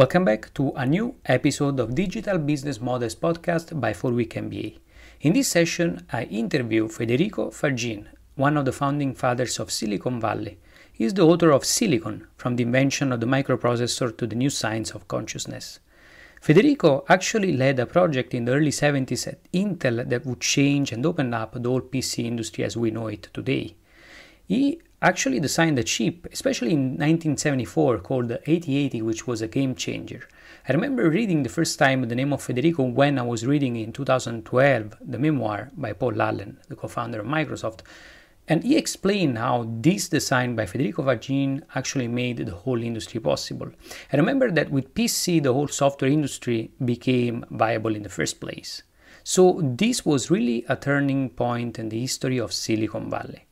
Welcome back to a new episode of Digital Business Models podcast by 4Week MBA. In this session, I interview Federico Faggin, one of the founding fathers of Silicon Valley. He is the author of Silicon, from the invention of the microprocessor to the new science of consciousness. Federico actually led a project in the early 70s at Intel that would change and open up the whole PC industry as we know it today. He actually designed a chip, especially in 1974, called the 8080, which was a game changer. I remember reading the first time the name of Federico when I was reading in 2012 the memoir by Paul Allen, the co founder of Microsoft. And he explained how this design by Federico Faggin actually made the whole industry possible. I remember that with PC, the whole software industry became viable in the first place. So, this was really a turning point in the history of Silicon Valley.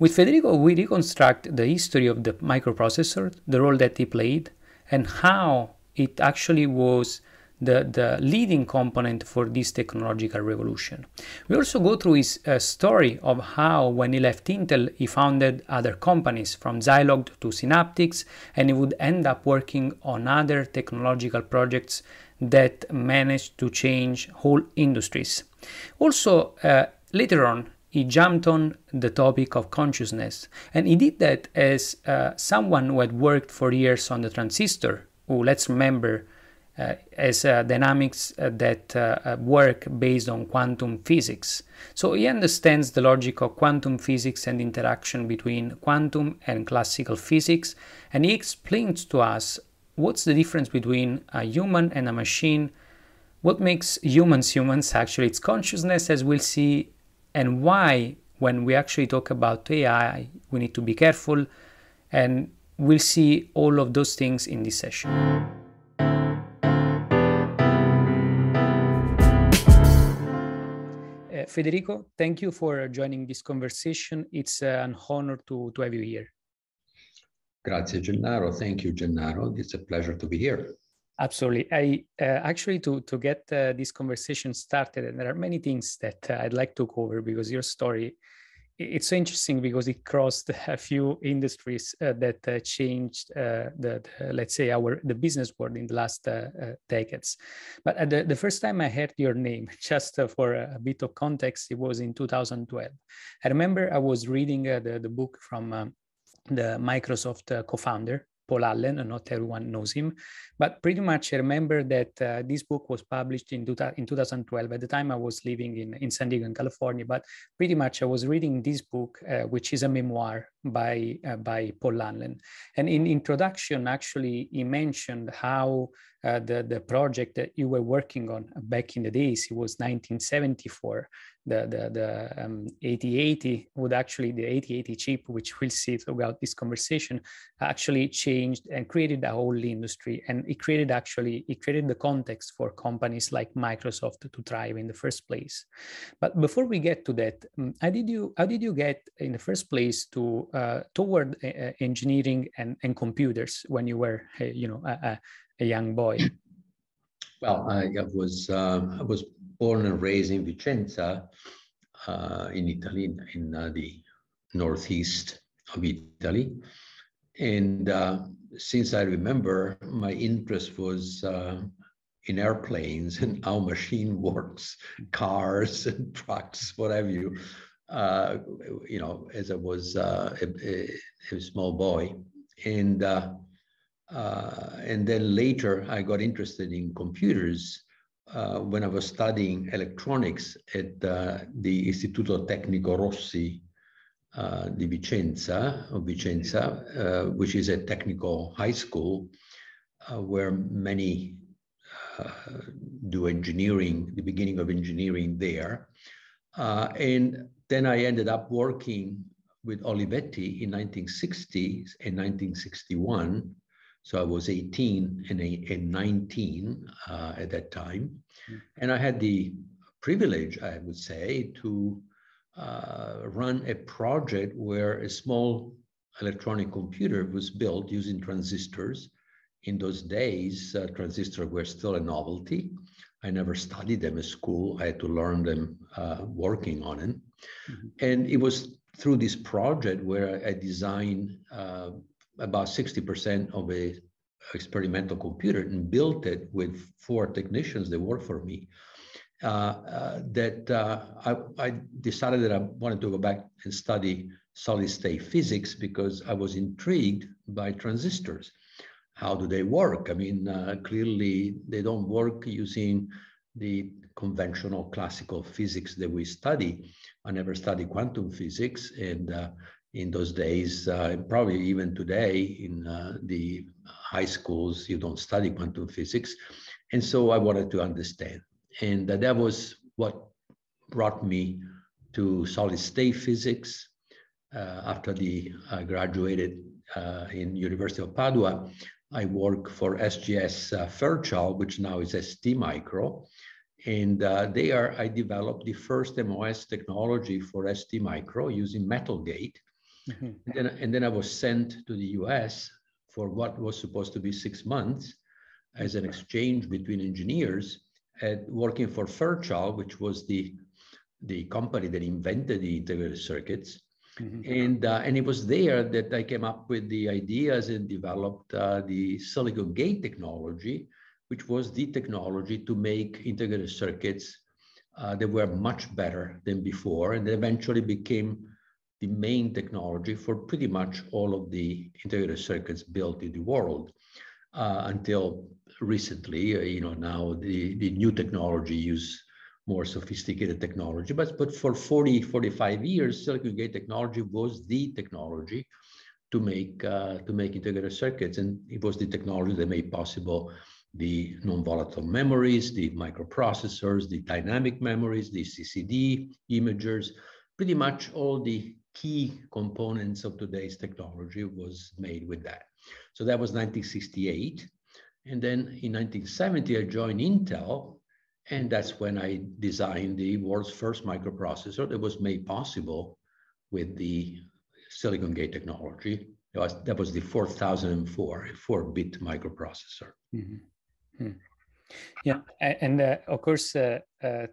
With Federico, we reconstruct the history of the microprocessor, the role that he played, and how it actually was the, the leading component for this technological revolution. We also go through his uh, story of how, when he left Intel, he founded other companies from Zilog to Synaptics, and he would end up working on other technological projects that managed to change whole industries. Also, uh, later on, he jumped on the topic of consciousness. And he did that as uh, someone who had worked for years on the transistor, who, let's remember, uh, as uh, dynamics that uh, uh, work based on quantum physics. So he understands the logic of quantum physics and interaction between quantum and classical physics, and he explains to us what's the difference between a human and a machine. What makes humans humans? Actually, it's consciousness, as we'll see and why when we actually talk about AI, we need to be careful. And we'll see all of those things in this session. Uh, Federico, thank you for joining this conversation. It's uh, an honor to, to have you here. Grazie, Gennaro. Thank you, Gennaro. It's a pleasure to be here. Absolutely. I uh, actually to to get uh, this conversation started, and there are many things that uh, I'd like to cover because your story it's so interesting because it crossed a few industries uh, that uh, changed uh, the, the, let's say our the business world in the last decades. But the, the first time I heard your name, just for a bit of context, it was in 2012. I remember I was reading the the book from. Um, the Microsoft co-founder Paul Allen, and not everyone knows him. But pretty much I remember that uh, this book was published in, in 2012. At the time I was living in, in San Diego, in California, but pretty much I was reading this book, uh, which is a memoir by, uh, by Paul Allen. And in introduction, actually, he mentioned how uh, the, the project that you were working on back in the days, it was 1974, the, the, the um, 8080 would actually, the 8080 chip, which we'll see throughout this conversation, actually changed and created a whole industry. And it created actually, it created the context for companies like Microsoft to thrive in the first place. But before we get to that, um, how did you, how did you get in the first place to, uh, toward uh, engineering and, and computers when you were, uh, you know, a, a young boy? Well, I was um, I was born and raised in Vicenza, uh, in Italy, in uh, the northeast of Italy, and uh, since I remember, my interest was uh, in airplanes and how machine works, cars and trucks, what have you. Uh, you know, as I was uh, a, a, small boy, and uh, and then later, I got interested in computers uh, when I was studying electronics at uh, the Istituto Tecnico Rossi uh, di Vicenza, of Vicenza, uh, which is a technical high school where many do engineering, the beginning of engineering there. and then I ended up working with Olivetti in 1960s and 1961 so I was 18 and, and 19 uh, at that time. Mm. And I had the privilege, I would say, to uh, run a project where a small electronic computer was built using transistors. In those days, uh, transistors were still a novelty. I never studied them at school. I had to learn them uh, working on it. Mm-hmm. And it was through this project where I designed uh, about 60% of a experimental computer and built it with four technicians that work for me. Uh, uh, that uh, I, I, decided that I wanted to go back and study solid state physics because I was intrigued by transistors. How do they work? I mean, uh, clearly they don't work using the conventional classical physics that we study. I never studied quantum physics, and uh, in those days, uh, probably even today in the high schools, you don't study quantum physics. And so I wanted to understand. And that was what brought me to solid state physics. Uh, after the I graduated uh, in University of Padua, I work for SGS uh, Fairchild, which now is ST Micro. And uh, there I developed the first MOS technology for ST Micro using metal gate. Mm-hmm. And, then, and then I was sent to the US for what was supposed to be six months as an exchange between engineers at working for Fairchild, which was the the company that invented the integrated circuits. Mm-hmm. And, uh, and it was there that I came up with the ideas and developed uh, the silicon gate technology, which was the technology to make integrated circuits uh, that were much better than before and eventually became the main technology for pretty much all of the integrated circuits built in the world uh, until recently, uh, you know, now the, the new technology use more sophisticated technology, but, but for 40, 45 years, silicon gate technology was the technology to make, uh, to make integrated circuits. And it was the technology that made possible the non-volatile memories, the microprocessors, the dynamic memories, the CCD imagers, pretty much all the key components of today's technology was made with that. So that was 1968. And then in 1970, I joined Intel, and that's when I designed the world's first microprocessor that was made possible with the silicon gate technology. That was, that was the 4004, a 4-bit microprocessor. Mm-hmm. Hmm. Yeah, and uh, of course, uh, uh,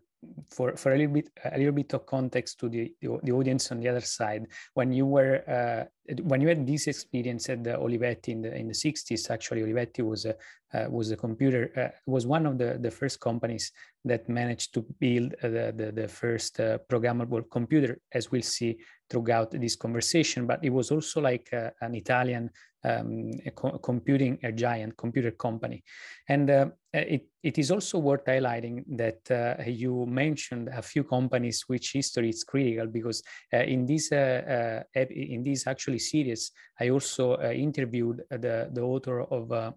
for, for a little bit a little bit of context to the, the, the audience on the other side, when you were uh, when you had this experience at the Olivetti in the in the 60s, actually Olivetti was a uh, was a computer uh, was one of the the first companies that managed to build uh, the, the, the first uh, programmable computer, as we'll see throughout this conversation. But it was also like uh, an Italian um, a co computing a giant computer company, and uh, it it is also worth highlighting that you mentioned a few companies which history is critical because in this in this actually series, I also interviewed the the author of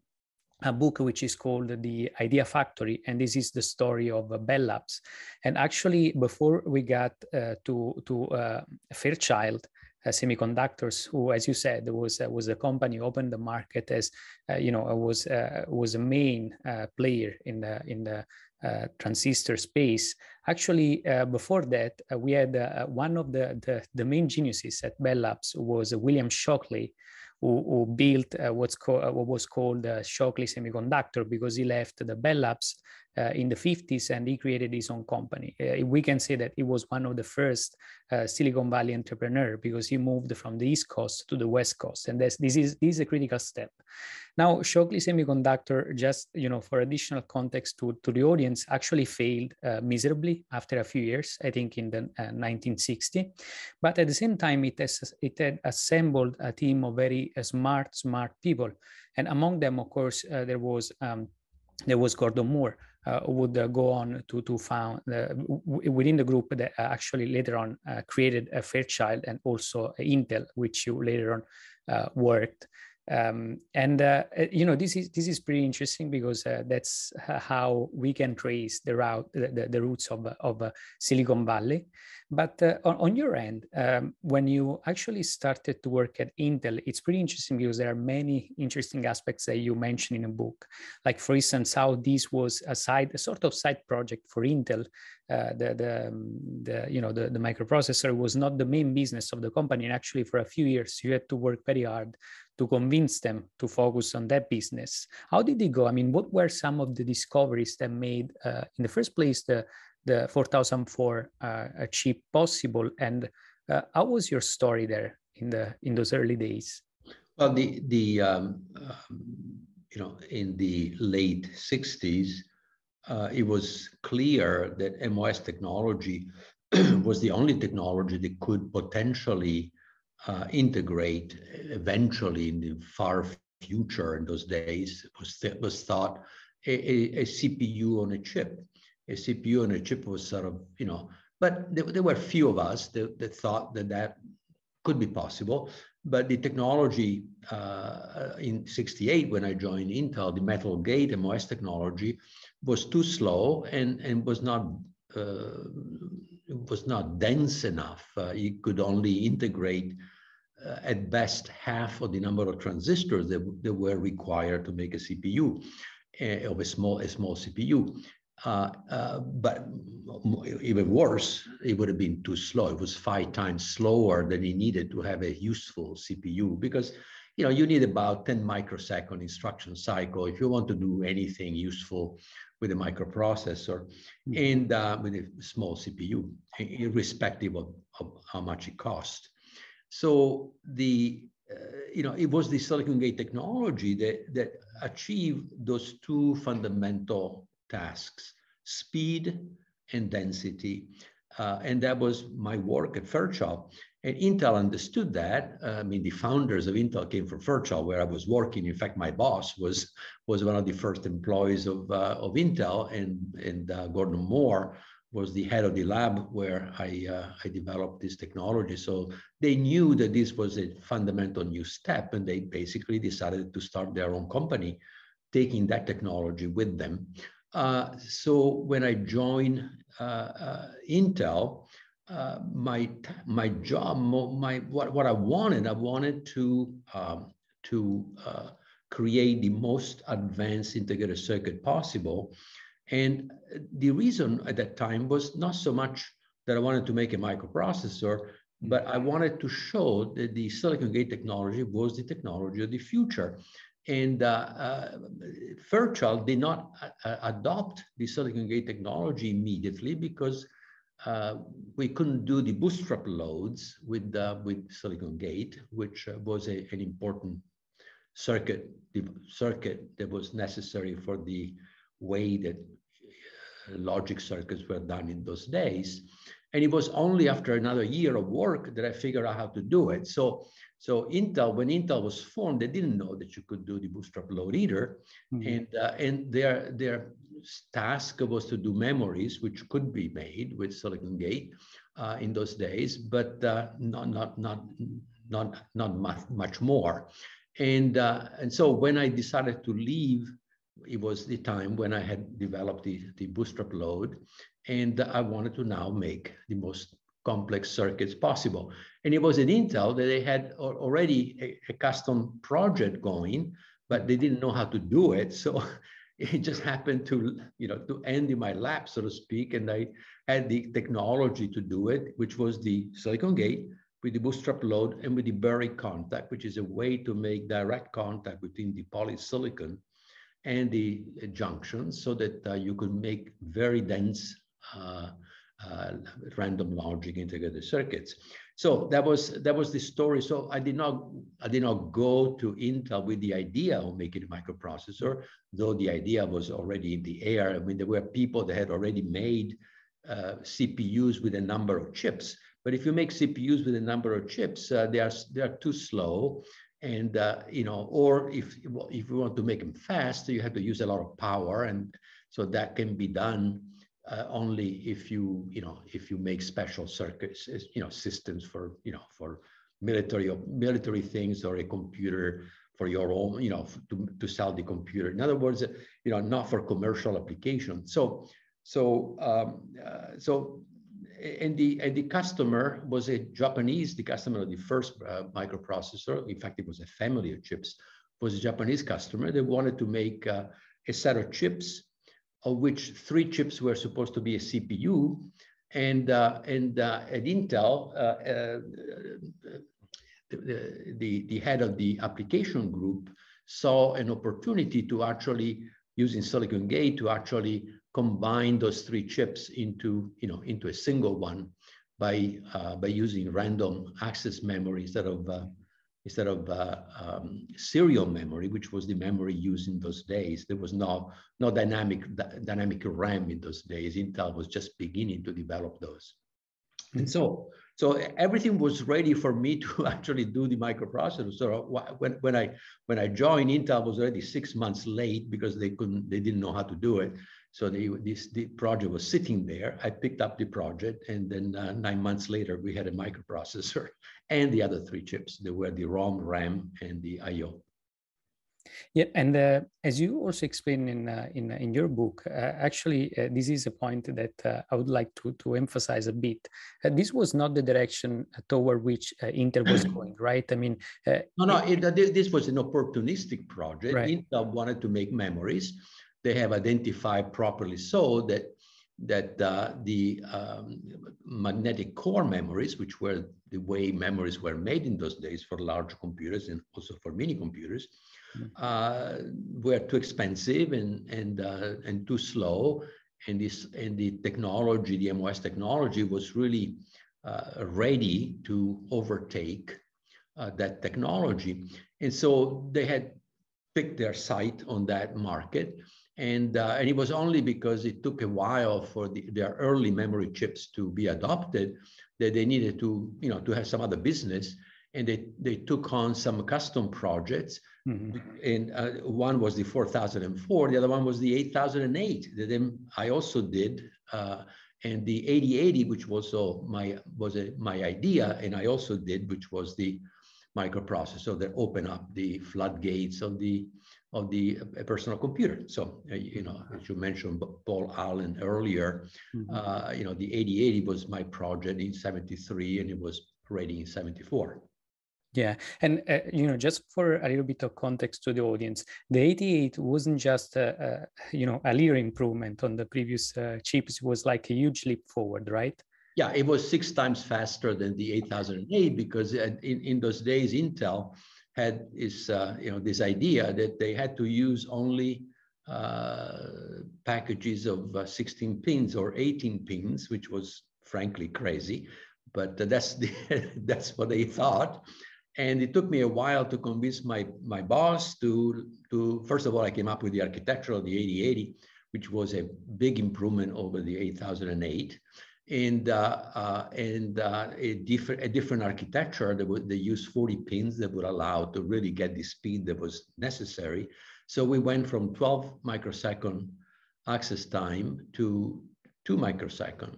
a book which is called The Idea Factory, and this is the story of uh, Bell Labs. And actually, before we got uh, to to uh, Fairchild uh, Semiconductors, who, as you said, was uh, was a company opened the market as uh, you know was was a main player in the in the transistor space. Actually, before that, we had one of the, the, the main geniuses at Bell Labs was William Shockley, who, who built uh, what's called uh, what was called the Shockley Semiconductor because he left the Bell Labs uh, in the 50s and he created his own company. Uh, we can say that he was one of the first uh, Silicon Valley entrepreneur because he moved from the East Coast to the West Coast, and this is this is a critical step. Now, Shockley Semiconductor, just you know, for additional context to, to the audience, actually failed uh, miserably after a few years. I think in the 1960, but at the same time, it has it had assembled a team of very smart, smart people, and among them, of course, there was um, there was Gordon Moore, uh, would uh, go on to to found uh, within the group that actually later on created a Fairchild and also Intel, which you later on worked. Um, and uh, you know this is this is pretty interesting because uh, that's how we can trace the route the, the, the roots of of uh, Silicon Valley. But uh, on, on, your end, um, when you actually started to work at Intel, it's pretty interesting because there are many interesting aspects that you mentioned in a book. Like, for instance, how this was a side, a sort of side project for Intel. Uh, the, the, um, the, you know, the, the microprocessor was not the main business of the company. And actually, for a few years, you had to work very hard to convince them to focus on that business. How did it go? I mean, what were some of the discoveries that made, uh, in the first place, the the 4004 uh, chip possible and uh, how was your story there in the in those early days well the the um, um, you know, in the late 60s, uh, it was clear that MOS technology was the only technology that could potentially uh, integrate eventually in the far future in those days was, was thought a, a, a, CPU on a chip. A CPU on a chip was sort of, you know, but there, there were few of us that, that, thought that that could be possible. But the technology uh, in 68, when I joined Intel, the metal gate MOS technology was too slow and, and was not uh, was not dense enough. Uh, you could only integrate uh, at best half of the number of transistors that, that were required to make a CPU uh, of a small a small CPU. Uh, uh, but even worse, it would have been too slow. It was five times slower than it needed to have a useful CPU because you know you need about 10 microsecond instruction cycle if you want to do anything useful with a microprocessor mm-hmm. and uh, with a small CPU, irrespective of, of how much it costs. So the uh, you know it was the silicon gate technology that that achieved those two fundamental tasks: speed and density. Uh, and that was my work at Fairchild. And Intel understood that. Uh, I mean, the founders of Intel came from Fairchild, where I was working. In fact, my boss was was one of the first employees of uh, of Intel, and and uh, Gordon Moore was the head of the lab where I, uh, I developed this technology. So they knew that this was a fundamental new step, and they basically decided to start their own company, taking that technology with them. Uh, so when I joined uh, Intel, uh, my my job, my what, what I wanted, I wanted to um, to uh, create the most advanced integrated circuit possible and the reason at that time was not so much that I wanted to make a microprocessor, but I wanted to show that the silicon gate technology was the technology of the future. And uh, uh, Fairchild did not uh, adopt the silicon gate technology immediately because uh, we couldn't do the bootstrap loads with, uh, with silicon gate, which uh, was a, an important circuit, the circuit that was necessary for the way that logic circuits were done in those days. And it was only after another year of work that I figured out how to do it. So, so Intel, when Intel was formed, they didn't know that you could do the bootstrap load either. Mm-hmm. And, uh, and their, their task was to do memories, which could be made with Silicon Gate uh, in those days, but uh, not, not, not, not, not much, much more. And, uh, and so when I decided to leave it was the time when I had developed the, the bootstrap load, and I wanted to now make the most complex circuits possible. And it was at Intel that they had already a, a custom project going, but they didn't know how to do it. So it just happened to, you know, to end in my lap, so to speak. And I had the technology to do it, which was the silicon gate with the bootstrap load and with the buried contact, which is a way to make direct contact between the polysilicon and the junctions so that uh, you could make very dense uh, uh, random logic integrated circuits. So that was that was the story. So I did not I did not go to Intel with the idea of making a microprocessor, though the idea was already in the air. I mean, there were people that had already made uh, CPUs with a number of chips. But if you make CPUs with a number of chips, uh, they are they are too slow, and uh, you know or if if you want to make them fast you have to use a lot of power and so that can be done uh, only if you you know if you make special circuits you know systems for you know for military or military things or a computer for your own you know to, to sell the computer in other words you know not for commercial application so so um, uh, so and the and the customer was a Japanese. The customer of the first uh, microprocessor, in fact, it was a family of chips, was a Japanese customer. They wanted to make uh, a set of chips, of which three chips were supposed to be a CPU, and uh, and uh, at Intel. Uh, uh, the, the, the head of the application group saw an opportunity to actually using Silicon Gate to actually combine those three chips into, you know, into a single one by, uh, by using random access memory instead of, instead of uh, um, serial memory, which was the memory used in those days. There was no no dynamic dynamic RAM in those days. Intel was just beginning to develop those, and so so everything was ready for me to actually do the microprocessor. So when, when I when I joined Intel, was already six months late because they couldn't they didn't know how to do it. So they, this the project was sitting there. I picked up the project, and then uh, nine months later, we had a microprocessor and the other three chips. They were the ROM, RAM, and the I/O. Yeah, and uh, as you also explain in uh, in in your book, uh, actually, uh, this is a point that uh, I would like to to emphasize a bit. Uh, this was not the direction toward which Intel was going, right? I mean, no, no, it, this was an opportunistic project. Right. Intel wanted to make memories. They have identified properly so that that uh, the um, magnetic core memories, which were the way memories were made in those days for large computers and also for mini computers, uh, were too expensive and and uh, and too slow, and this and the technology, the MOS technology, was really uh, ready to overtake uh, that technology, and so they had picked their sight on that market. And, uh, and it was only because it took a while for the, their early memory chips to be adopted that they needed to, you know, to have some other business and they, they took on some custom projects. Mm-hmm. And uh, one was the 4004, the other one was the 8008 that then I also did. Uh, and the 8080, which was also my was a, my idea, and I also did, which was the microprocessor that opened up the floodgates of the of the personal computer. So uh, you know, as you mentioned Paul Allen earlier, mm-hmm. uh, you know, the 8080 was my project in 73, and it was ready in 74. Yeah, and uh, you know, just for a little bit of context to the audience, the 88 wasn't just a, a you know a little improvement on the previous uh, chips; it was like a huge leap forward, right? Yeah, it was six times faster than the 8008 because uh, in, in those days, Intel had this uh, you know this idea that they had to use only uh, packages of uh, 16 pins or 18 pins, which was frankly crazy, but that's the, that's what they thought. And it took me a while to convince my my boss to to first of all i came up with the architecture of the 8080 which was a big improvement over the 8008 and uh, uh, and uh, a different a different architecture that would they use 40 pins that would allow to really get the speed that was necessary. So we went from 12 microsecond access time to 2 microsecond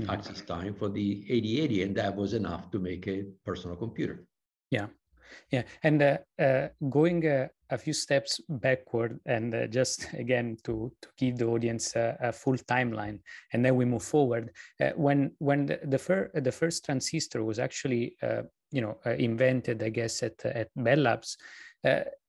mm-hmm. access time for the 8080 and that was enough to make a personal computer. Yeah, yeah, and uh, uh, going uh, a few steps backward, and uh, just again to to give the audience a, full timeline, and then we move forward. Uh, when when the the, fir- the first transistor was actually uh, you know invented, I guess at at Bell Labs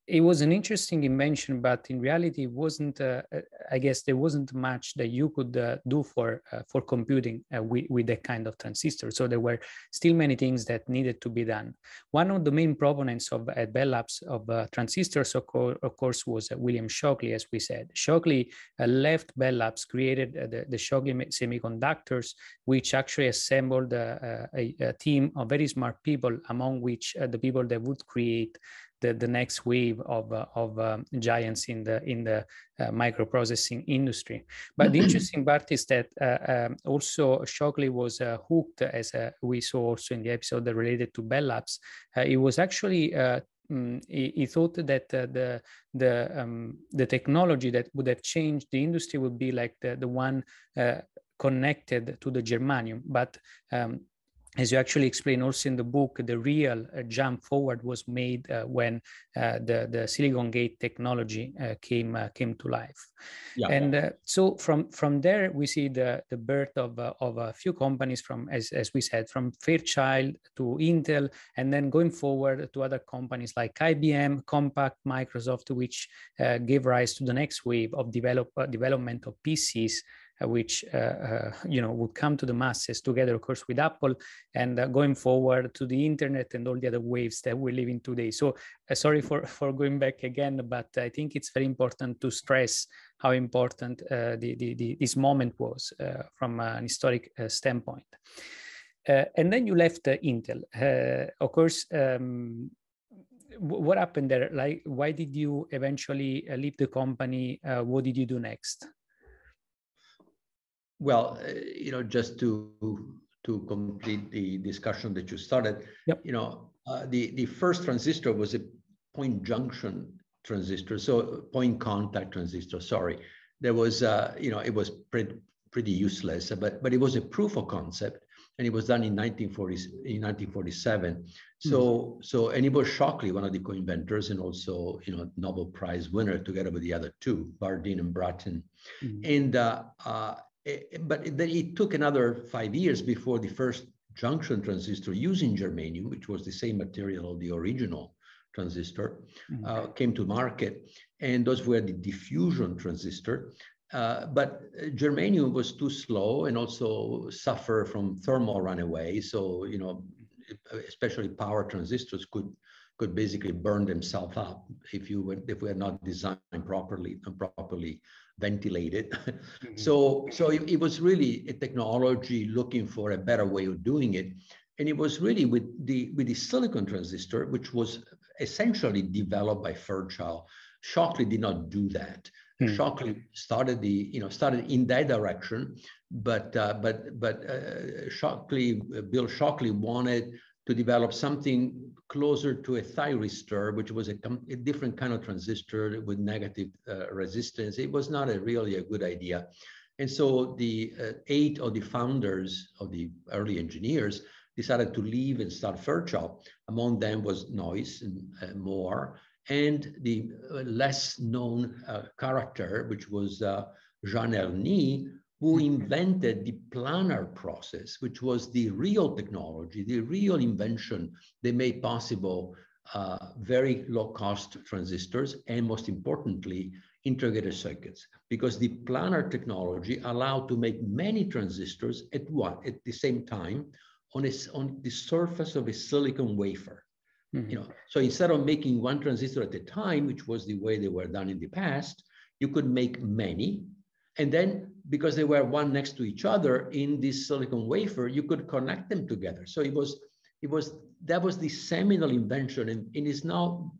it was an interesting invention, but in reality, it wasn't. Uh, uh, I guess there wasn't much that you could uh, do for uh, for computing uh, with, with that kind of transistor. So there were still many things that needed to be done. One of the main proponents of at Bell Labs of uh, transistors, of, co- of, course, was William Shockley, as we said. Shockley left Bell Labs, created the, the Shockley semiconductors, which actually assembled a, a, team of very smart people, among which the people that would create the, the next wave of, uh, of um, giants in the in the uh, microprocessing industry. But the interesting part is that uh, um, also Shockley was uh, hooked, as uh, we saw also in the episode related to Bell Labs. Uh, it was actually Mm, he, he, thought that uh, the the um, the technology that would have changed the industry would be like the the one uh, connected to the germanium, but um, as you actually explain also in the book, the real uh, jump forward was made uh, when uh, the the silicon gate technology uh, came uh, came to life, yeah. and uh, so from from there we see the the birth of of a few companies from as as we said from Fairchild to Intel, and then going forward to other companies like IBM, Compaq, Microsoft, which gave rise to the next wave of develop development of PCs which uh, uh, you know would come to the masses together, of course, with Apple, and going forward to the internet and all the other waves that we live in today. So sorry for for going back again, but I think it's very important to stress how important the, the, the, this moment was from an historic standpoint. Uh, and then you left uh, Intel. Uh, of course, um, what happened there? Like, why did you eventually uh, leave the company? Uh, what did you do next? Well, uh, you know, just to to complete the discussion that you started, yep. you know, uh, the the first transistor was a point junction transistor, so point contact transistor. Sorry, there was, uh, you know, it was pretty pretty useless, but but it was a proof of concept and it was done in 1940 in 1947. So mm. so and it was Shockley, one of the co-inventors, and also you know Nobel Prize winner together with the other two, Bardeen and Brattain. Mm. And uh, uh, but then it took another five years before the first junction transistor using germanium, which was the same material of the original transistor, mm. uh, came to market. And those were the diffusion transistor. Uh, but germanium was too slow and also suffer from thermal runaway. So, you know, especially power transistors could could basically burn themselves up if you were if we are not designed properly and properly ventilated. Mm-hmm. so so it, it, was really a technology looking for a better way of doing it. And it was really with the with the silicon transistor, which was essentially developed by Fairchild. Shockley did not do that. Hmm. Shockley started the, you know, started in that direction, but uh, but but uh, Shockley, uh, Bill Shockley wanted to develop something closer to a thyristor, which was a, a different kind of transistor with negative uh, resistance. It was not a really a good idea. And so the uh, eight of the founders of the early engineers decided to leave and start Fairchild. Among them was Noyce and uh, Moore, and the uh, less known uh, character, which was uh, Jean Hoerni, who invented the planar process, which was the real technology, the real invention that made possible uh, very low cost transistors and most importantly, integrated circuits. Because the planar technology allowed to make many transistors at one at the same time on, a, on the surface of a silicon wafer. Mm-hmm. You know, so instead of making one transistor at a time, which was the way they were done in the past, you could make many. And then because they were one next to each other in this silicon wafer, you could connect them together. So it was, it was that was the seminal invention, and it is now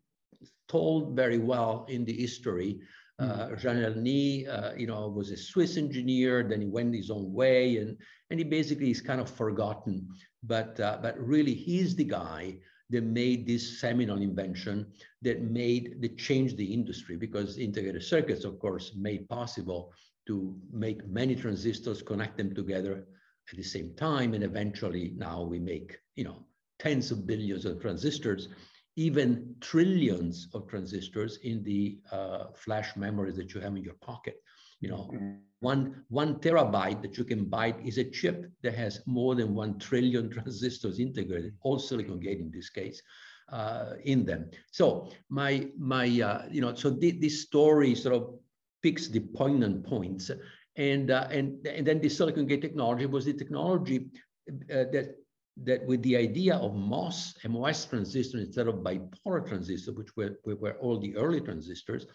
told very well in the history. Uh, Jean Hoerni, uh, you know, was a Swiss engineer. Then he went his own way, and and he basically is kind of forgotten. But uh, but really, he's the guy that made this seminal invention that made that changed the industry because integrated circuits, of course, made possible to make many transistors, connect them together at the same time, and eventually now we make you know tens of billions of transistors, even trillions of transistors in the uh, flash memory that you have in your pocket. You know, mm-hmm. one one terabyte that you can buy is a chip that has more than one trillion transistors integrated, all silicon gate in this case, uh, in them. So my my uh, you know, so th this story sort of picks the poignant points, and uh, and and then the silicon gate technology was the technology uh, that that with the idea of MOS, MOS transistor instead of bipolar transistor, which were, were all the early transistors,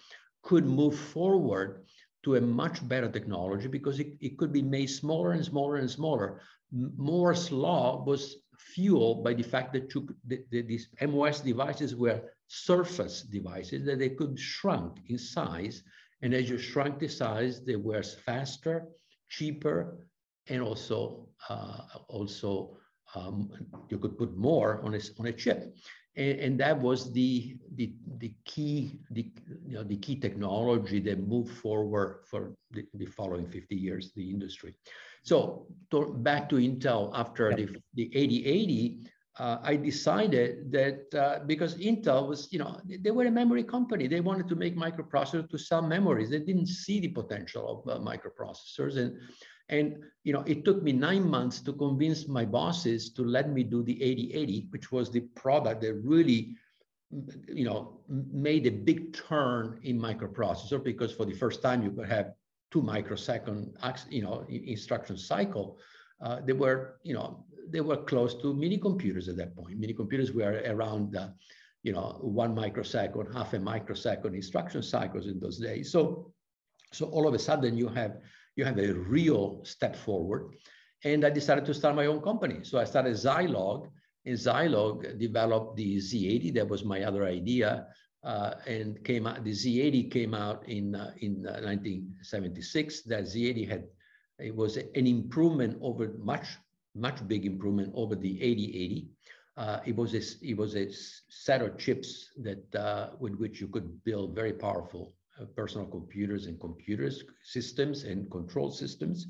could move forward to a much better technology because it, it could be made smaller and smaller and smaller. Moore's law was fueled by the fact that you, the, the, these MOS devices were surface devices that they could shrunk in size. And as you shrunk the size, they were faster, cheaper, and also uh, also um, you could put more on a, on a chip. And, and that was the the the key the you know the key technology that moved forward for the, the following 50 years the industry. So to, back to intel after the the 8080 uh, I decided that uh, because Intel was, you know, they were a memory company. They wanted to make microprocessors to sell memories. They didn't see the potential of uh, microprocessors. And and you know, it took me nine months to convince my bosses to let me do the 8080, which was the product that really, you know, made a big turn in microprocessor because for the first time you could have two microsecond, you know, instruction cycle. Uh, they were, you know, they were close to mini computers at that point. Mini computers were around, uh, you know, one microsecond, half a microsecond instruction cycles in those days. So, so all of a sudden you have you have a real step forward. And I decided to start my own company. So I started Zilog, and Zilog developed the Z80. That was my other idea. Uh, and came out, the Z80 came out in, uh, in 1976. That Z80 had, it was an improvement over much, much big improvement over the 8080. Uh, it was a, it was a set of chips that uh, with which you could build very powerful uh, personal computers and computers systems and control systems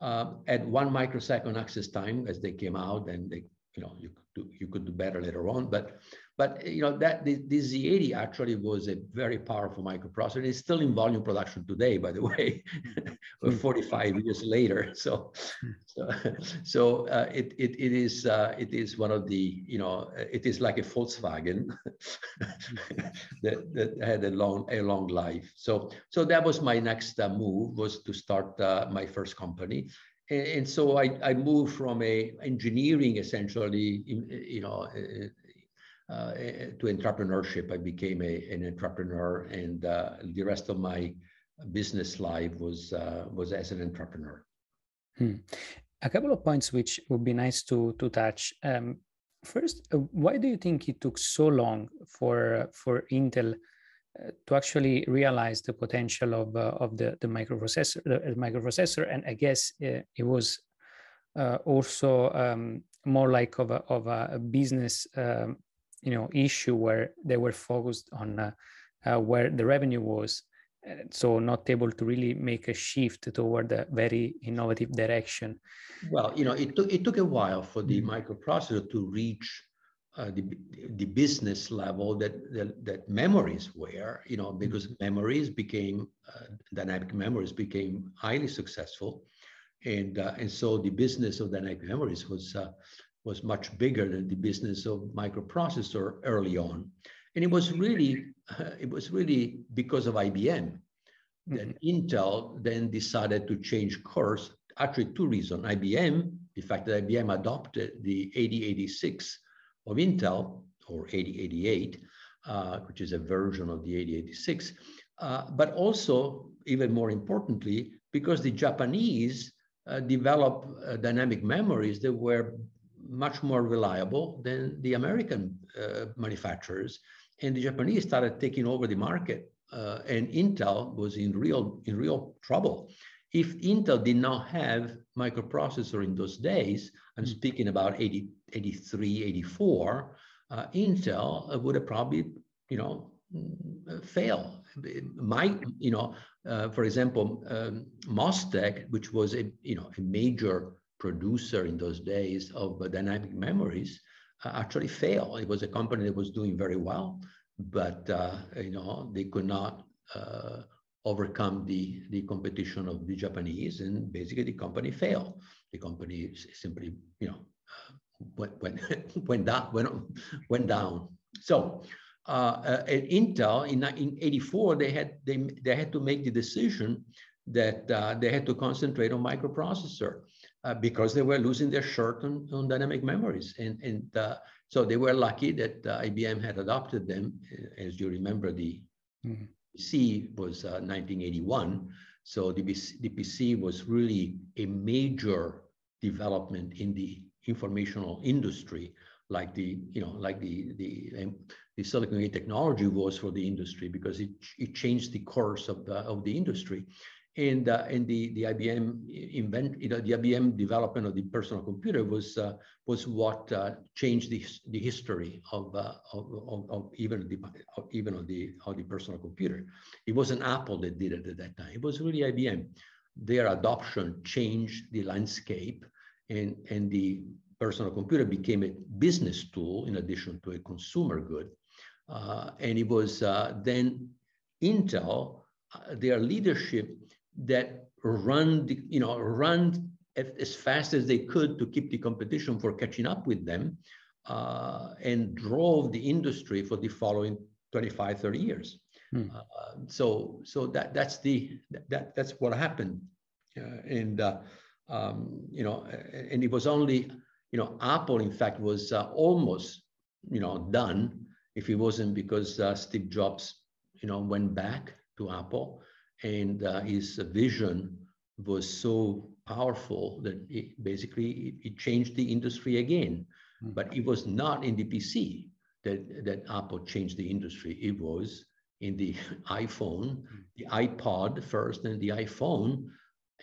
uh, at one microsecond access time as they came out, and they you know you could do, you could do better later on, but but you know that the, the Z80 actually was a very powerful microprocessor. It's still in volume production today, by the way, hmm. 45 years later. So hmm. so, so uh, it, it it is uh, it is one of the you know it is like a Volkswagen that, that had a long a long life. So so that was my next uh, move was to start uh, my first company. And, and so I, I moved from a engineering essentially, you know, uh, uh, to entrepreneurship. I became a, an entrepreneur, and uh, the rest of my business life was uh, was as an entrepreneur. Hmm. A couple of points which would be nice to to touch. Um, first, uh, why do you think it took so long for for Intel? Uh, to actually realize the potential of of the the microprocessor the microprocessor and I guess it was also um, more like of a, of a business um, you know issue where they were focused on uh, uh, where the revenue was so not able to really make a shift toward a very innovative direction well you know it took it took a while for the mm-hmm. microprocessor to reach uh, the, the business level that, that, that memories were, you know, because mm-hmm. memories became uh, dynamic memories became highly successful, and uh, and so the business of dynamic memories was uh, was much bigger than the business of microprocessor early on. And it was really, uh, it was really because of IBM that mm-hmm. Intel then decided to change course. Actually, two reasons. IBM, the fact that IBM adopted the 8086 of Intel, or 8088, uh, which is a version of the 8086, uh, but also, even more importantly, because the Japanese uh, developed uh, dynamic memories that were much more reliable than the American uh, manufacturers. And the Japanese started taking over the market, uh, and Intel was in real in real trouble. If Intel did not have microprocessor in those days, I'm hmm. speaking about 80, 83, 84, uh, Intel would have probably, you know, mm, fail. Might, you know, uh, for example, um, Mostek, which was a, you know, a major producer in those days of uh, dynamic memories uh, actually failed. It was a company that was doing very well, but uh, you know they could not uh, overcome the the competition of the Japanese, and basically the company failed. The company simply you know uh, went went went down went went down. So. Uh, at Intel in, in 84, they had they, they had to make the decision that they had to concentrate on microprocessor uh, because they were losing their shirt on, on dynamic memories. And, and uh, so they were lucky that uh, IBM had adopted them. As you remember, the mm-hmm. PC was 1981. Uh, so the, the PC was really a major development in the informational industry like the you know like the the um, the silicon technology was for the industry because it it changed the course of the of the industry and uh, and the the IBM invent you know the IBM development of the personal computer was uh, was what uh, changed the the history of, uh, of, of, of, even the of even of the of the personal computer. It wasn't Apple that did it at that time. It was really IBM. Their adoption changed the landscape, and and the personal computer became a business tool in addition to a consumer good. Uh, and it was uh, then Intel, their leadership that run, the, you know, run as fast as they could to keep the competition for catching up with them uh, and drove the industry for the following 25, 30 years. Hmm. Uh, so so that that's the that that's what happened. Uh, and uh, um, you know, and it was only, you know, Apple in fact was uh, almost, you know, done if it wasn't because uh, Steve Jobs, you know, went back to Apple and uh, his vision was so powerful that it basically it, changed the industry again. Mm-hmm. But it was not in the PC that, that Apple changed the industry. It was in the iPhone, mm-hmm. the iPod first, and the iPhone,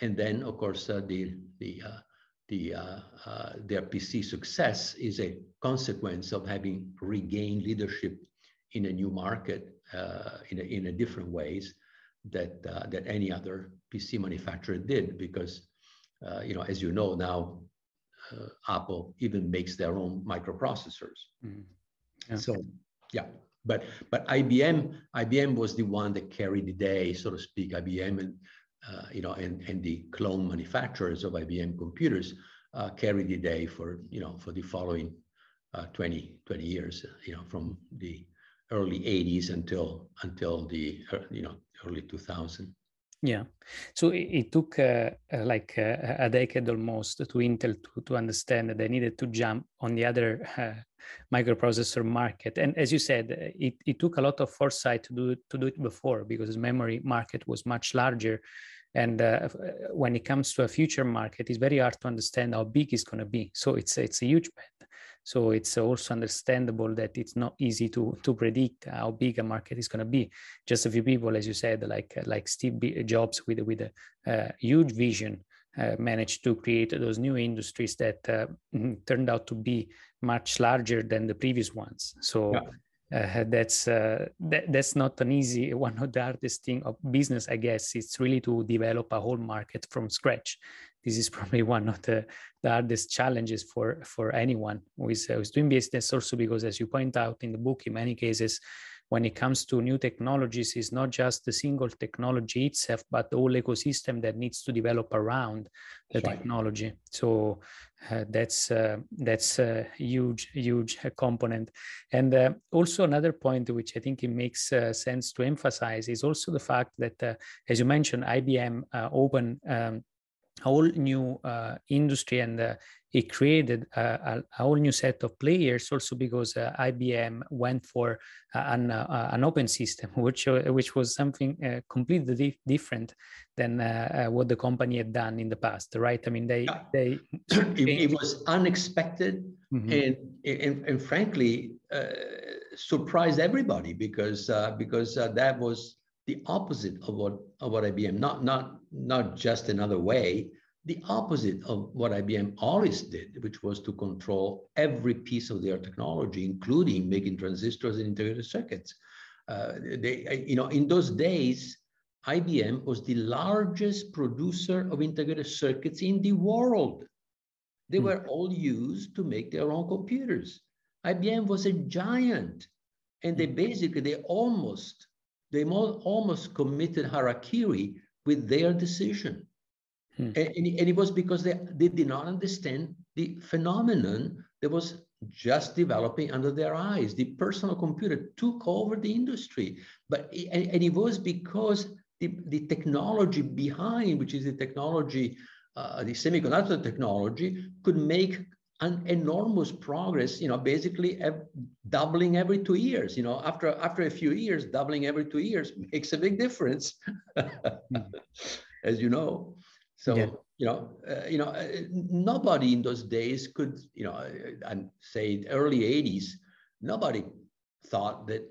and then of course uh, the the uh, the uh, uh their PC success is a consequence of having regained leadership in a new market uh, in a, in a different ways that uh, that any other PC manufacturer did because you know as you know now Apple even makes their own microprocessors. Mm. Yeah. So yeah, but but IBM IBM was the one that carried the day, so to speak. IBM and uh, you know and and the clone manufacturers of IBM computers uh, carried the day for you know for the following uh, 20 20 years. You know from the early 80s until until the uh, you know early 2000. Yeah. So it, it took uh, uh, like uh, a decade almost to Intel to, to understand that they needed to jump on the other uh, microprocessor market. And as you said, uh, it, it took a lot of foresight to do, to do it before because the memory market was much larger. And uh, when it comes to a future market, it's very hard to understand how big it's going to be. So it's, it's a huge bet. So it's also understandable that it's not easy to to predict how big a market is going to be. Just a few people, as you said, like like Steve Jobs with with a uh, huge vision, uh, managed to create those new industries that uh, turned out to be much larger than the previous ones. So. Yeah. Uh, that's uh, that, that's not an easy one of the hardest thing of business i guess it's really to develop a whole market from scratch this is probably one of the, the hardest challenges for for anyone who is, uh, who is doing business. Also because as you point out in the book in many cases when it comes to new technologies it's not just the single technology itself but the whole ecosystem that needs to develop around the technology. So uh, that's uh, that's a huge huge component. And uh, also another point which i think it makes uh, sense to emphasize is also the fact that uh, as you mentioned ibm uh, open um, whole new uh, industry and uh, it created a, a, whole new set of players also because uh, IBM went for an, uh, an open system which uh, which was something uh, completely di- different than what the company had done in the past right I mean they yeah. they it, it, was unexpected mm-hmm. and, and, and frankly surprised everybody because because that was the opposite of what of what IBM not not not just another way the opposite of what IBM always did, which was to control every piece of their technology, including making transistors and integrated circuits. Uh, they, you know, in those days, IBM was the largest producer of integrated circuits in the world. They hmm. were all used to make their own computers. IBM was a giant, and they hmm. basically they almost they almost committed harakiri with their decision. Hmm. And, and, it was because they, they did not understand the phenomenon that was just developing under their eyes. The personal computer took over the industry, but and, and it was because the, the technology behind, which is the technology, uh, the semiconductor technology, could make an enormous progress. You know, basically doubling every two years. You know, after after a few years, doubling every two years makes a big difference, as you know. So yeah. you know, uh, you know, uh, nobody in those days could, you know, and say early '80s, nobody thought that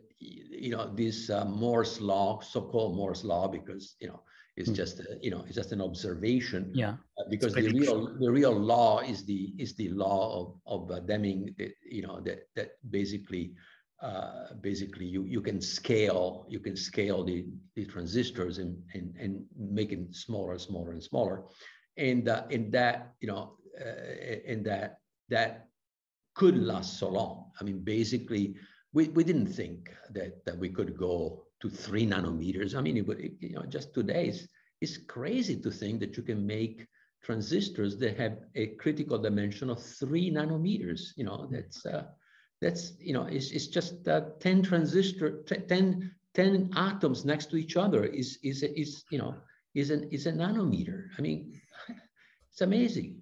you know this uh, Moore's law, so-called Moore's law, because you know it's mm. just a, you know it's just an observation. Yeah. Uh, because the real the real law is the is the law of of uh, Dennard, you know that that basically uh, basically you, you can scale you can scale the, the transistors and, and, and make it smaller smaller and smaller and uh, and that you know uh, and that that could last so long i mean basically we, we didn't think that, that we could go to three nanometers i mean it would you know just today it's, it's crazy to think that you can make transistors that have a critical dimension of three nanometers you know that's uh, that's, you know, it's, it's just uh, 10 transistor, 10, 10 atoms next to each other is, is, is you know, is an, is a nanometer. I mean, it's amazing.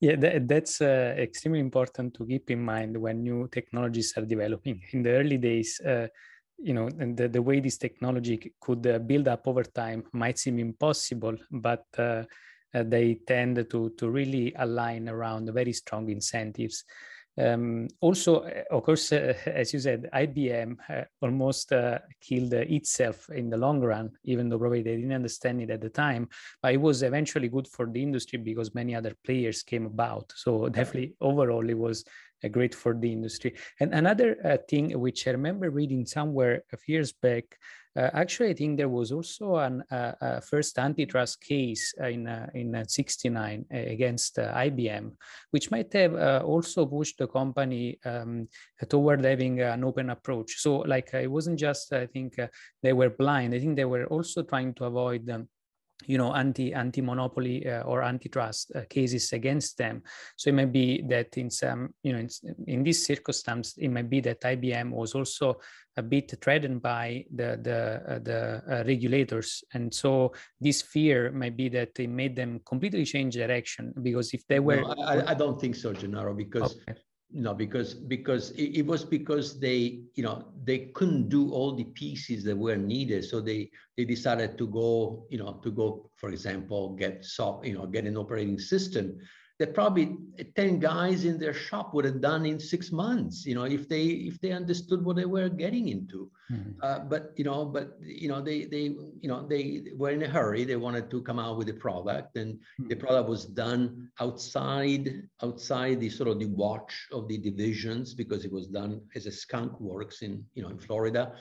Yeah, that, that's uh, extremely important to keep in mind when new technologies are developing. In the early days, uh, you know, the, the way this technology could uh, build up over time might seem impossible, but uh, uh, they tend to, to really align around very strong incentives Um, also, uh, of course, uh, as you said, IBM uh, almost uh, killed itself in the long run, even though probably they didn't understand it at the time. But it was eventually good for the industry because many other players came about. So definitely, overall, it was uh, great for the industry. And another uh, thing which I remember reading somewhere a few years back uh, actually, I think there was also an uh, uh, first antitrust case in in '69 against IBM, which might have also pushed the company um, toward having an open approach. So, like, it wasn't just I think they were blind. I think they were also trying to avoid. Um, you know anti anti monopoly uh, or antitrust uh, cases against them. So it might be that in some you know in, in this circumstance it might be that IBM was also a bit threatened by the the uh, the uh, regulators. And so this fear might be that it made them completely change direction because if they were no, I, I, don't think so Gennaro because okay know because because it, it, was because they you know they couldn't do all the pieces that were needed. So they they decided to go you know to go for example get soft you know get an operating system that probably 10 guys in their shop would have done in six months you know if they if they understood what they were getting into mm-hmm. uh, but you know but you know they they you know they were in a hurry they wanted to come out with a product and mm-hmm. the product was done outside outside the sort of the watch of the divisions because it was done as a skunk works in you know in florida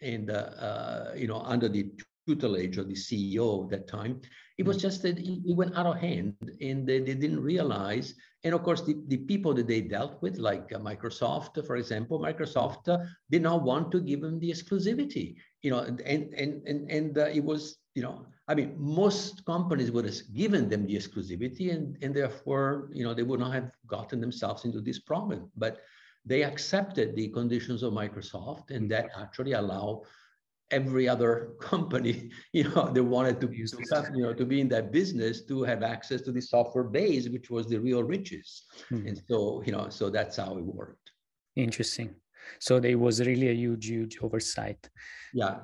and uh, uh, you know under the tutelage of the ceo at that time it was just that it went out of hand and they, they didn't realize. And of course, the, the people that they dealt with, like uh, Microsoft, for example, Microsoft uh, did not want to give them the exclusivity. You know, and and and and uh, it was, you know, I mean, most companies would have given them the exclusivity, and and therefore, you know, they would not have gotten themselves into this problem. But they accepted the conditions of Microsoft, and that actually allowed every other company, you know, they wanted to, to you know, to be in that business to have access to the software base, which was the real riches. Mm-hmm. And so, you know, so that's how it worked. Interesting. So there was really a huge, huge oversight. Yeah.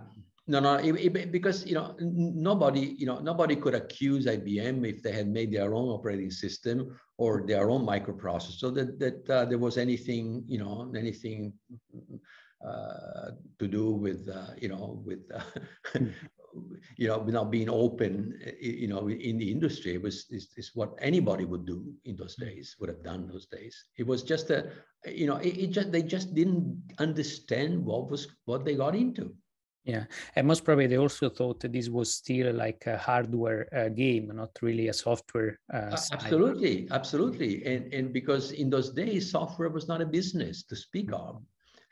No, no, it, it, because you know nobody, you know, nobody could accuse IBM if they had made their own operating system or their own microprocessor. So that that uh, there was anything, you know, anything to do with uh, you know with uh, hmm. you know not being open you know in the industry it was is, is what anybody would do in those hmm. days would have done those days it was just a you know it, it just they just didn't understand what was what they got into yeah, and most probably they also thought that this was still like a hardware uh, game, not really a software. Uh, absolutely, absolutely, and and because in those days software was not a business to speak hmm. of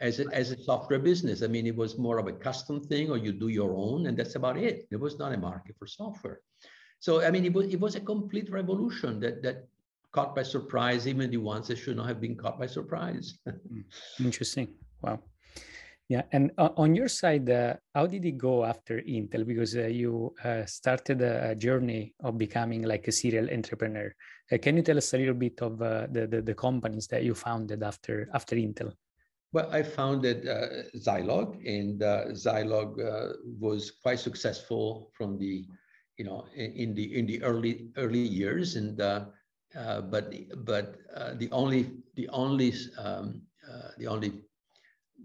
as a, as a software business. I mean, it was more of a custom thing, or you do your own, and that's about it. There was not a market for software. So, I mean, it was, it was a complete revolution that, that caught by surprise, even the ones that should not have been caught by surprise. Hmm. Interesting. Wow. Yeah, and uh, on your side, uh, how did it go after Intel? Because uh, you uh, started a journey of becoming like a serial entrepreneur. Uh, can you tell us a little bit of uh, the, the, the companies that you founded after after Intel? Well, I founded uh, Zilog, and uh, Zilog uh, was quite successful from the, you know, in the in the early early years, and uh, uh, but but uh, the only the only um, the only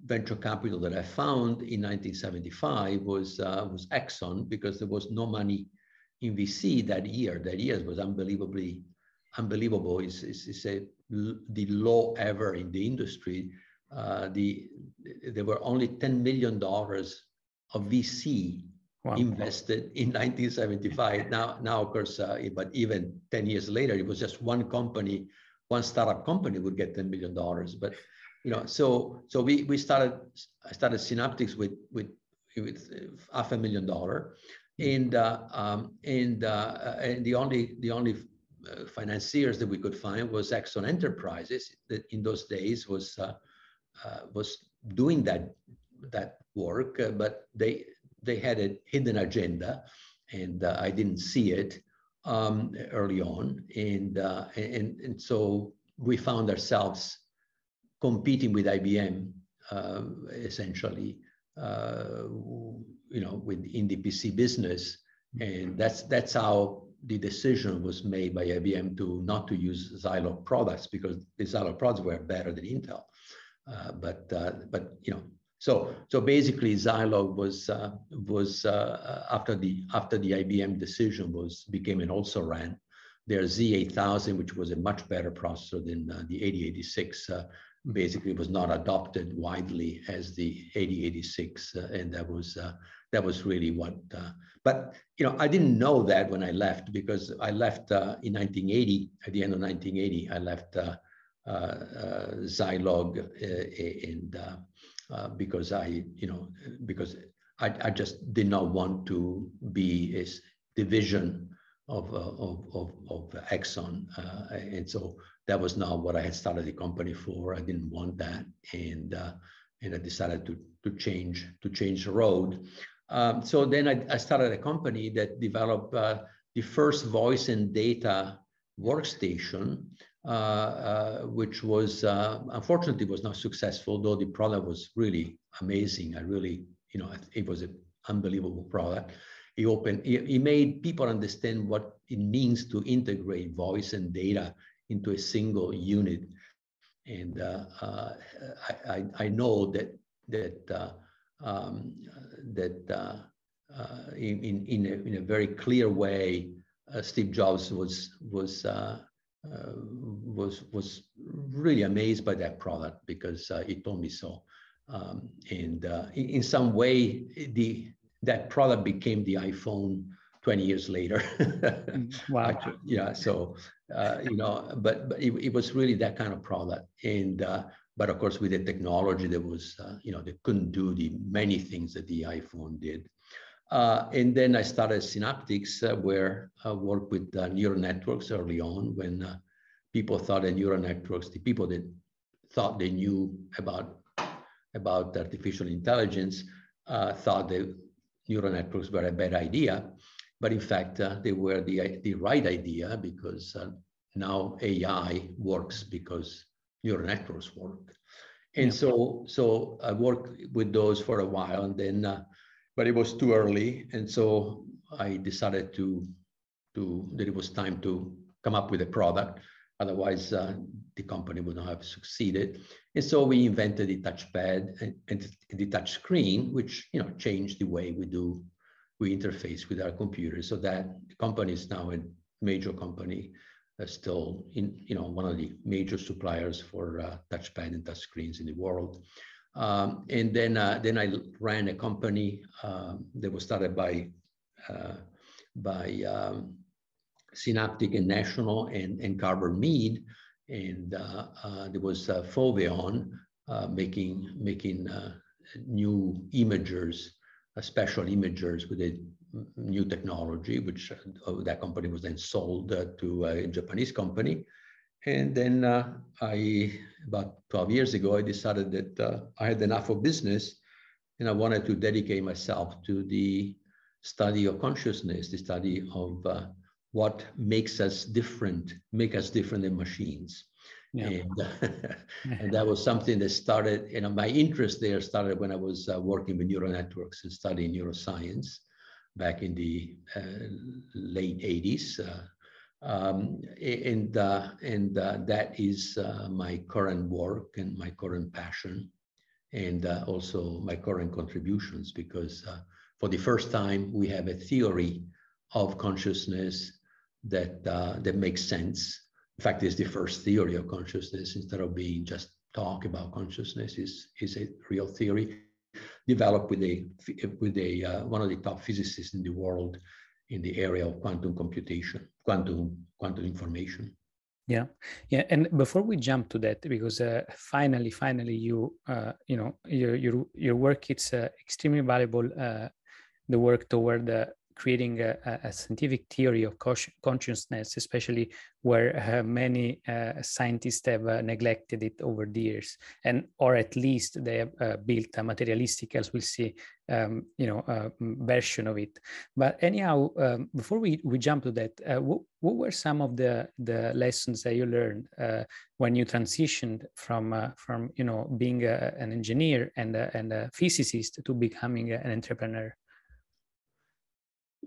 venture capital that I found in 1975 was was Exxon because there was no money in VC that year. That year was unbelievably unbelievable. It's, it's, it's a, the low ever in the industry uh, the there were only $10 million of VC wow. invested in 1975. now, now of course, uh, but even 10 years later, it was just one company, one startup company would get $10 million. But you know, so so we we started I started Synaptics with with with half a million dollar, and uh, um, and uh, and the only the only uh, financiers that we could find was Exxon Enterprises that in those days was uh, uh, was doing that that work, uh, but they they had a hidden agenda, and uh, I didn't see it um, early on, and, and and so we found ourselves competing with IBM essentially, you know, with in the PC business, and that's that's how the decision was made by IBM to not to use Zilog products because the Zilog products were better than Intel. Uh, but uh, but you know so so basically Zilog was uh, was uh, after the after the IBM decision was became an also ran. Their Z8000, which was a much better processor than uh, the 8086, uh, basically was not adopted widely as the 8086, and that was that was really what. but you know I didn't know that when I left because I left in 1980. At the end of 1980, I left. Zilog and uh, because I, you know, because I, I just did not want to be a division of, uh, of, of, of, Exxon. Uh, and so that was not what I had started the company for. I didn't want that. And, uh, and I decided to, to change, to change the road. Um, so then I, I, started a company that developed uh, the first voice and data workstation uh, uh, which was uh, unfortunately was not successful, though the product was really amazing. I really, you know, it was an unbelievable product. He opened, he, made people understand what it means to integrate voice and data into a single unit. And uh, uh, I, I, know that that uh, um, that in in a, in a very clear way, Steve Jobs was was uh, was was really amazed by that product because uh, he told me so. Um, and uh, in, in, some way, the that product became the iPhone 20 years later. Mm, wow. Actually, yeah. So you know, but but it, it, was really that kind of product. And but of course, with the technology, that was you know they couldn't do the many things that the iPhone did. Uh, and then I started Synaptics, uh, where I worked with uh, neural networks early on when uh, people thought that neural networks, the people that thought they knew about, about artificial intelligence, uh, thought that neural networks were a bad idea. But in fact, uh, they were the, the right idea because now AI works because neural networks work. And yeah. so, so I worked with those for a while, and then uh, but it was too early, and so I decided to to that it was time to come up with a product. Otherwise, uh, the company would not have succeeded. And so we invented the touchpad and, and, the touch screen, which you know changed the way we do we interface with our computers. So that the company is now a major company, uh, still in you know one of the major suppliers for uh, touchpad and touch screens in the world. Um, and then, uh, then I ran a company um, that was started by, uh, by um, Synaptic and National and, and Carver Mead. And uh, uh there was uh, Foveon uh, making, making new imagers, special imagers with a new technology, which that company was then sold to a Japanese company. And then uh, I, about 12 years ago, I decided that uh, I had enough of business and I wanted to dedicate myself to the study of consciousness, the study of uh, what makes us different, make us different than machines. Yeah. And, and that was something that started, you know, my interest there started when I was uh, working with neural networks and studying neuroscience back in the uh, late 80s, uh, um, and uh, and uh, that is uh, my current work and my current passion, and uh, also my current contributions. Because uh, for the first time, we have a theory of consciousness that uh, that makes sense. In fact, it's the first theory of consciousness instead of being just talk about consciousness. is is a real theory developed with a with a one of the top physicists in the world in the area of quantum computation, quantum quantum information. Yeah, yeah. And before we jump to that, because uh, finally, finally, you uh, you know your your your work it's uh, extremely valuable. Uh, the work toward the creating a, a, scientific theory of consciousness, especially where uh, many uh, scientists have uh, neglected it over the years, and or at least they have uh, built a materialistic, as we'll see, um, you know, uh, version of it. But anyhow, um, before we, we jump to that, uh, what, what were some of the the lessons that you learned when you transitioned from from you know being a, an engineer and a, and a physicist to becoming an entrepreneur?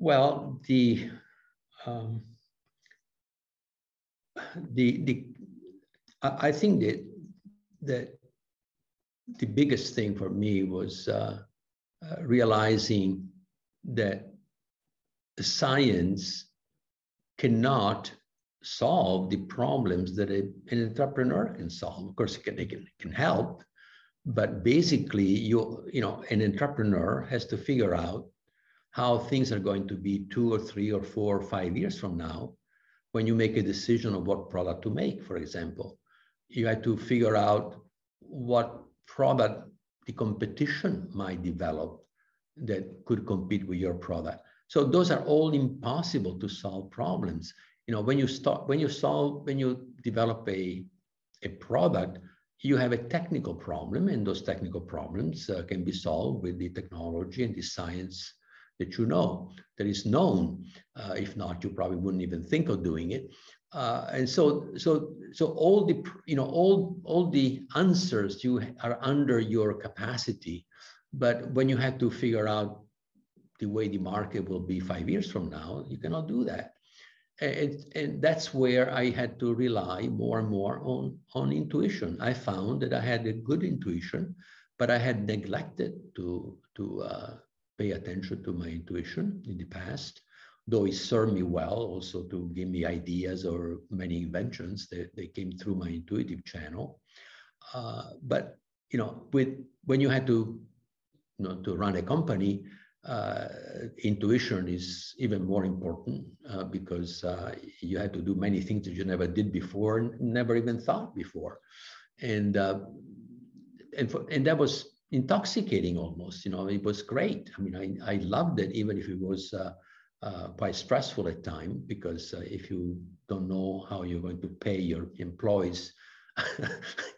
Well, the um, the the I think that that the biggest thing for me was uh, uh, realizing that science cannot solve the problems that a, an entrepreneur can solve. Of course, it can, it can, it can help, but basically, you you know, an entrepreneur has to figure out how things are going to be two or three or four or five years from now when you make a decision of what product to make, for example. You have to figure out what product the competition might develop that could compete with your product. So those are all impossible to solve problems. You know, when you start, when you solve, when you develop a, a product, you have a technical problem, and those technical problems uh, can be solved with the technology and the science that you know that is known. Uh, if not, you probably wouldn't even think of doing it. Uh, and so, so, so all the you know all all the answers you are under your capacity, but when you have to figure out the way the market will be five years from now, you cannot do that. And, and that's where I had to rely more and more on, on intuition. I found that I had a good intuition, but I had neglected to, to uh, pay attention to my intuition in the past, though it served me well also to give me ideas or many inventions that they came through my intuitive channel. Uh, but you know, with when you had to, you know, to run a company, uh, intuition is even more important uh, because uh, you had to do many things that you never did before and never even thought before, and uh, and for, and that was intoxicating almost. You know, it was great. I mean, I, I loved it, even if it was uh, uh, quite stressful at time, because uh, if you don't know how you're going to pay your employees,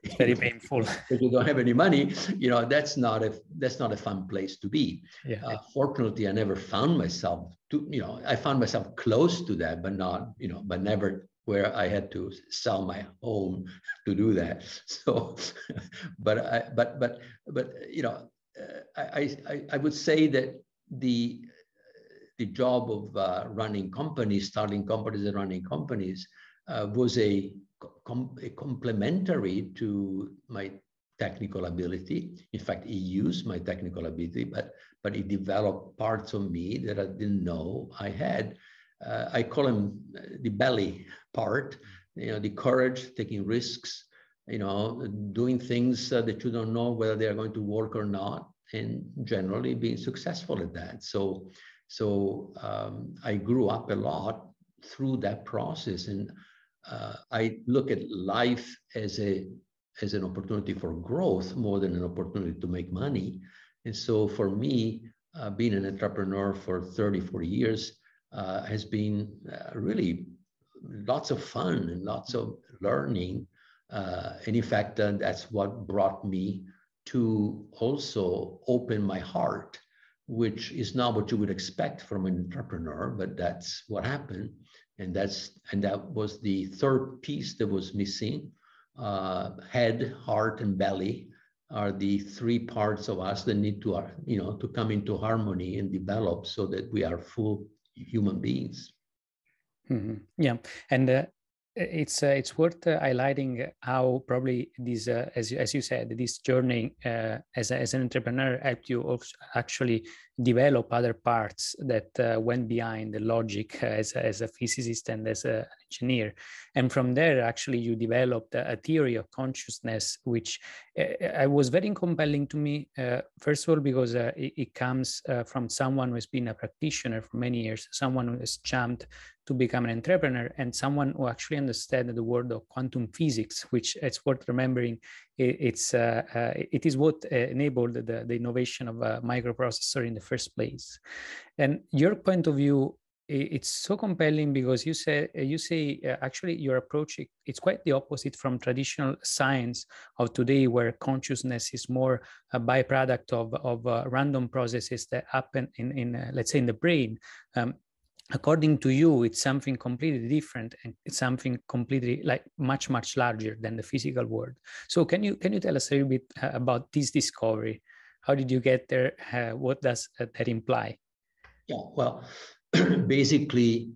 it's very painful. if you don't have any money, you know, that's not a that's not a fun place to be. Yeah. Uh, fortunately, I never found myself to, you know, I found myself close to that, but not, you know, but never where I had to sell my home to do that. So, but I, but but but you know, uh, I I I would say that the the job of uh, running companies, starting companies and running companies, uh, was a, com- a complementary to my technical ability. In fact, he used my technical ability, but but he developed parts of me that I didn't know I had uh, I call him uh, the belly part, you know, the courage, taking risks, you know, doing things uh, that you don't know whether they are going to work or not, and generally being successful at that. So, so um, I grew up a lot through that process, and uh, I look at life as a as an opportunity for growth more than an opportunity to make money. And so for me, uh, being an entrepreneur for 30, 40 years, uh, has been uh, really lots of fun and lots of learning. Uh, and in fact, uh, that's what brought me to also open my heart, which is not what you would expect from an entrepreneur, but that's what happened. And that's and that was the third piece that was missing. Uh, head, heart, and belly are the three parts of us that need to, you know, to come into harmony and develop so that we are full human beings. Mm-hmm. Yeah, and uh, it's uh, it's worth uh, highlighting how probably this, uh, as you, as you said, this journey uh, as as an entrepreneur helped you actually develop other parts that uh, went behind the logic uh, as as a physicist and as an engineer, and from there actually you developed a, theory of consciousness, which uh, uh, was very compelling to me. Uh, first of all, because it, it, comes from someone who has been a practitioner for many years, someone who has jumped to become an entrepreneur and someone who actually understands the world of quantum physics, which it's worth remembering. It's uh, uh, it is what uh, enabled the, the innovation of a microprocessor in the first place. And your point of view it's so compelling because you say you say uh, actually your approach it's quite the opposite from traditional science of today where consciousness is more a byproduct of, of uh, random processes that happen in, in uh, let's say in the brain um, according to you it's something completely different and it's something completely like much much larger than the physical world. So can you can you tell us a little bit uh, about this discovery? How did you get there? Uh, what does uh, that imply? Yeah well basically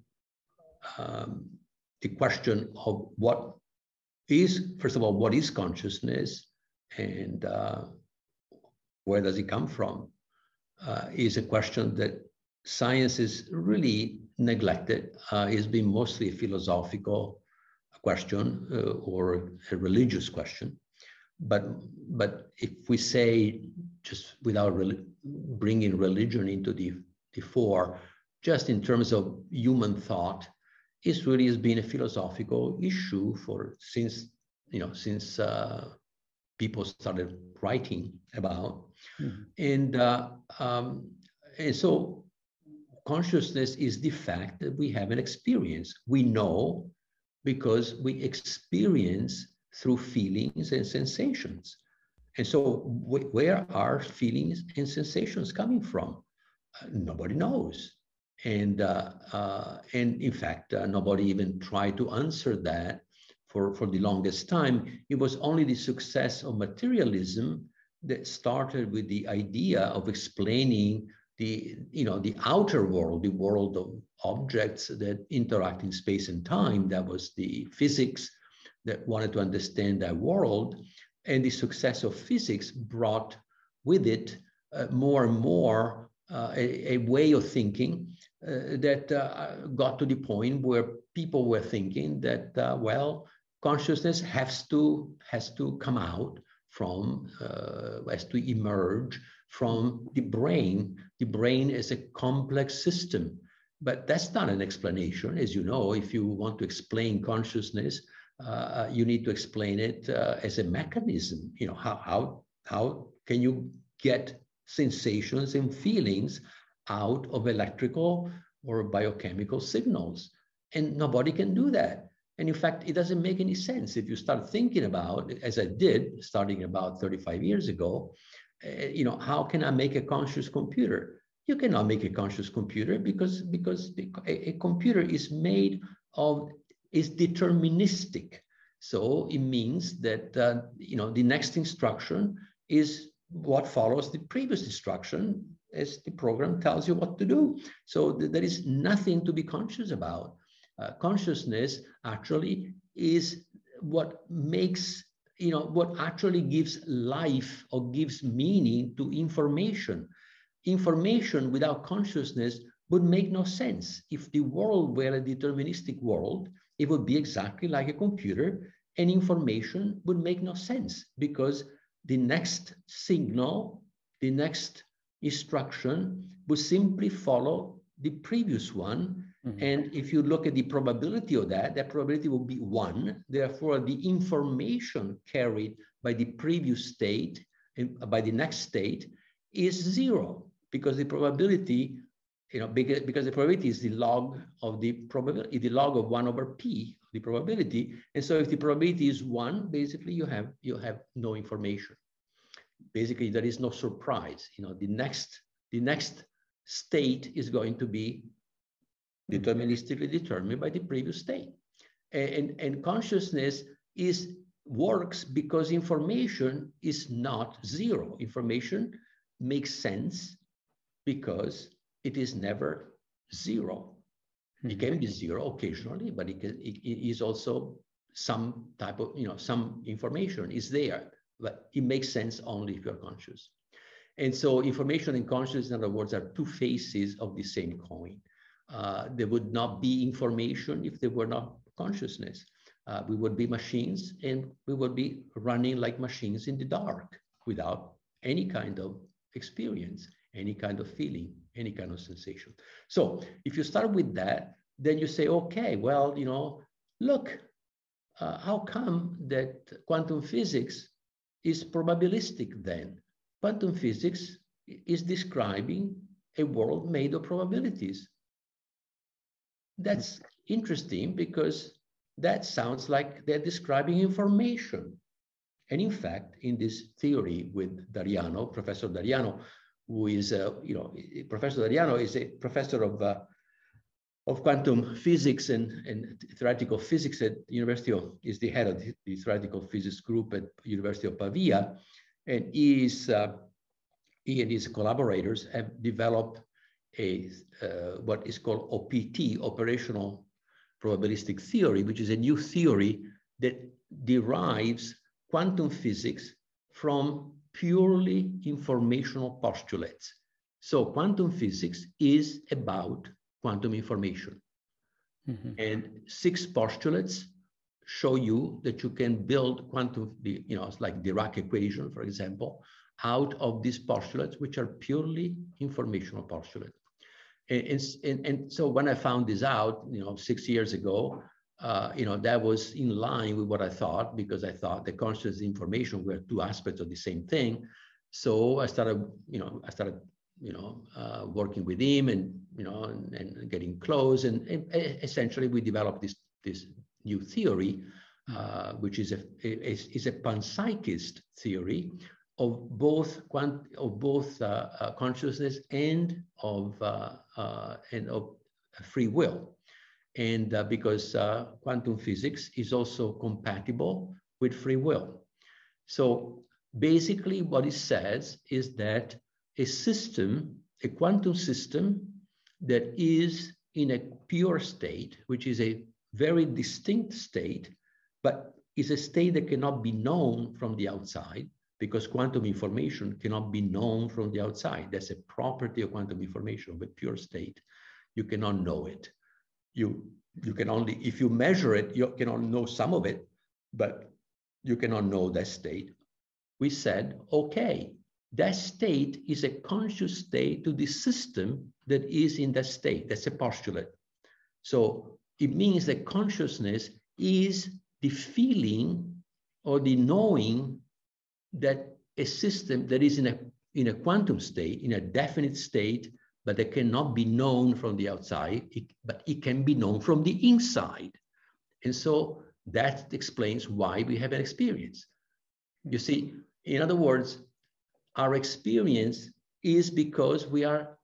um, the question of what is, first of all, what is consciousness and uh, where does it come from, uh, is a question that science is really neglected. Uh, it's been mostly a philosophical question uh, or a religious question. But, but if we say, just without bringing religion into the, the fore, just in terms of human thought, it really has been a philosophical issue for since you know since uh, people started writing about, mm-hmm. and uh, um, and so consciousness is the fact that we have an experience. We know because we experience through feelings and sensations. And so, where are feelings and sensations coming from? Uh, nobody knows. And, uh, uh, and in fact, uh, nobody even tried to answer that for, for the longest time. It was only the success of materialism that started with the idea of explaining the, you know, the outer world, the world of objects that interact in space and time. That was the physics that wanted to understand that world. And the success of physics brought with it uh, more and more uh, a, a, way of thinking uh, that uh, got to the point where people were thinking that, uh, well, consciousness has to has to come out from uh, has to emerge from the brain. The brain is a complex system, but that's not an explanation. As you know, if you want to explain consciousness, uh, you need to explain it uh, as a mechanism. You know, how, how, how can you get sensations and feelings out of electrical or biochemical signals? And nobody can do that. And in fact, it doesn't make any sense if you start thinking about, as I did starting about 35 years ago, uh, you know, how can I make a conscious computer? You cannot make a conscious computer because, because a, a computer is made of is deterministic. So it means that uh, you know the next instruction is what follows the previous instruction as the program tells you what to do. So th there is nothing to be conscious about. Uh, consciousness actually is what makes you know what actually gives life or gives meaning to information. Information without consciousness would make no sense. If the world were a deterministic world, it would be exactly like a computer and information would make no sense because the next signal, the next instruction would simply follow the previous one. Mm-hmm. And if you look at the probability of that, that probability will be one. Therefore, the information carried by the previous state by the next state is zero because the probability you know, because, because the probability is the log of the probability, the log of one over p, the probability. And so if the probability is one, basically you have, you have no information. Basically, there is no surprise. You know, the next, the next state is going to be deterministically determined by the previous state. And, and consciousness is works because information is not zero. Information makes sense because it is never 0 It mm-hmm. can be zero occasionally, but it, can, it, it is also some type of, you know, some information is there, but it makes sense only if you're conscious. And so information and consciousness, in other words, are two faces of the same coin. Uh, there would not be information if there were not consciousness. Uh, we would be machines and we would be running like machines in the dark without any kind of experience, any kind of feeling, any kind of sensation. So if you start with that, then you say, okay, well, you know, look, uh, how come that quantum physics is probabilistic then? Quantum physics is describing a world made of probabilities. That's interesting because that sounds like they're describing information. And in fact, in this theory with D'Ariano, Professor D'Ariano, who is, uh, you know, Professor D'Ariano is a professor of, uh, of quantum physics and, and theoretical physics at University of, is the head of the, the theoretical physics group at University of Pavia. And he, is, uh, he and his collaborators have developed a, uh, what is called OPT, operational probabilistic theory, which is a new theory that derives quantum physics from purely informational postulates. So quantum physics is about quantum information. Mm-hmm. And six postulates show you that you can build quantum, you know, it's like Dirac equation, for example, out of these postulates, which are purely informational postulates. And, and, and so when I found this out, you know, six years ago, uh, you know, that was in line with what I thought because I thought the conscious information were two aspects of the same thing. So I started, you know, I started, you know, uh, working with him and, you know, and, and getting close. And, and, essentially we developed this, this new theory, uh, which is a, is, is a panpsychist theory of both quant of both uh, uh, consciousness and of uh, uh and of free will, and uh, because uh, quantum physics is also compatible with free will. So basically, what it says is that a system, a quantum system, that is in a pure state, which is a very distinct state, but is a state that cannot be known from the outside because quantum information cannot be known from the outside. That's a property of quantum information of a pure state. You cannot know it. You, you can only, if you measure it, you cannot know some of it, but you cannot know that state. We said, okay, that state is a conscious state to the system that is in that state. That's a postulate. So it means that consciousness is the feeling or the knowing that a system that is in a, in a quantum state, in a definite state, but that cannot be known from the outside, it, but it can be known from the inside. And so that explains why we have an experience. You see, in other words, our experience is because we are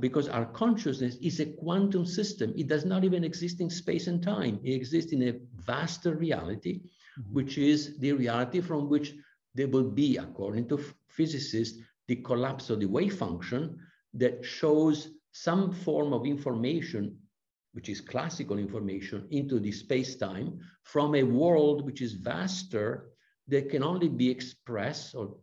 because our consciousness is a quantum system. It does not even exist in space and time. It exists in a vaster reality, mm-hmm. which is the reality from which there will be, according to physicists, the collapse of the wave function that shows some form of information, which is classical information, into the space-time from a world which is vaster that can only be expressed or,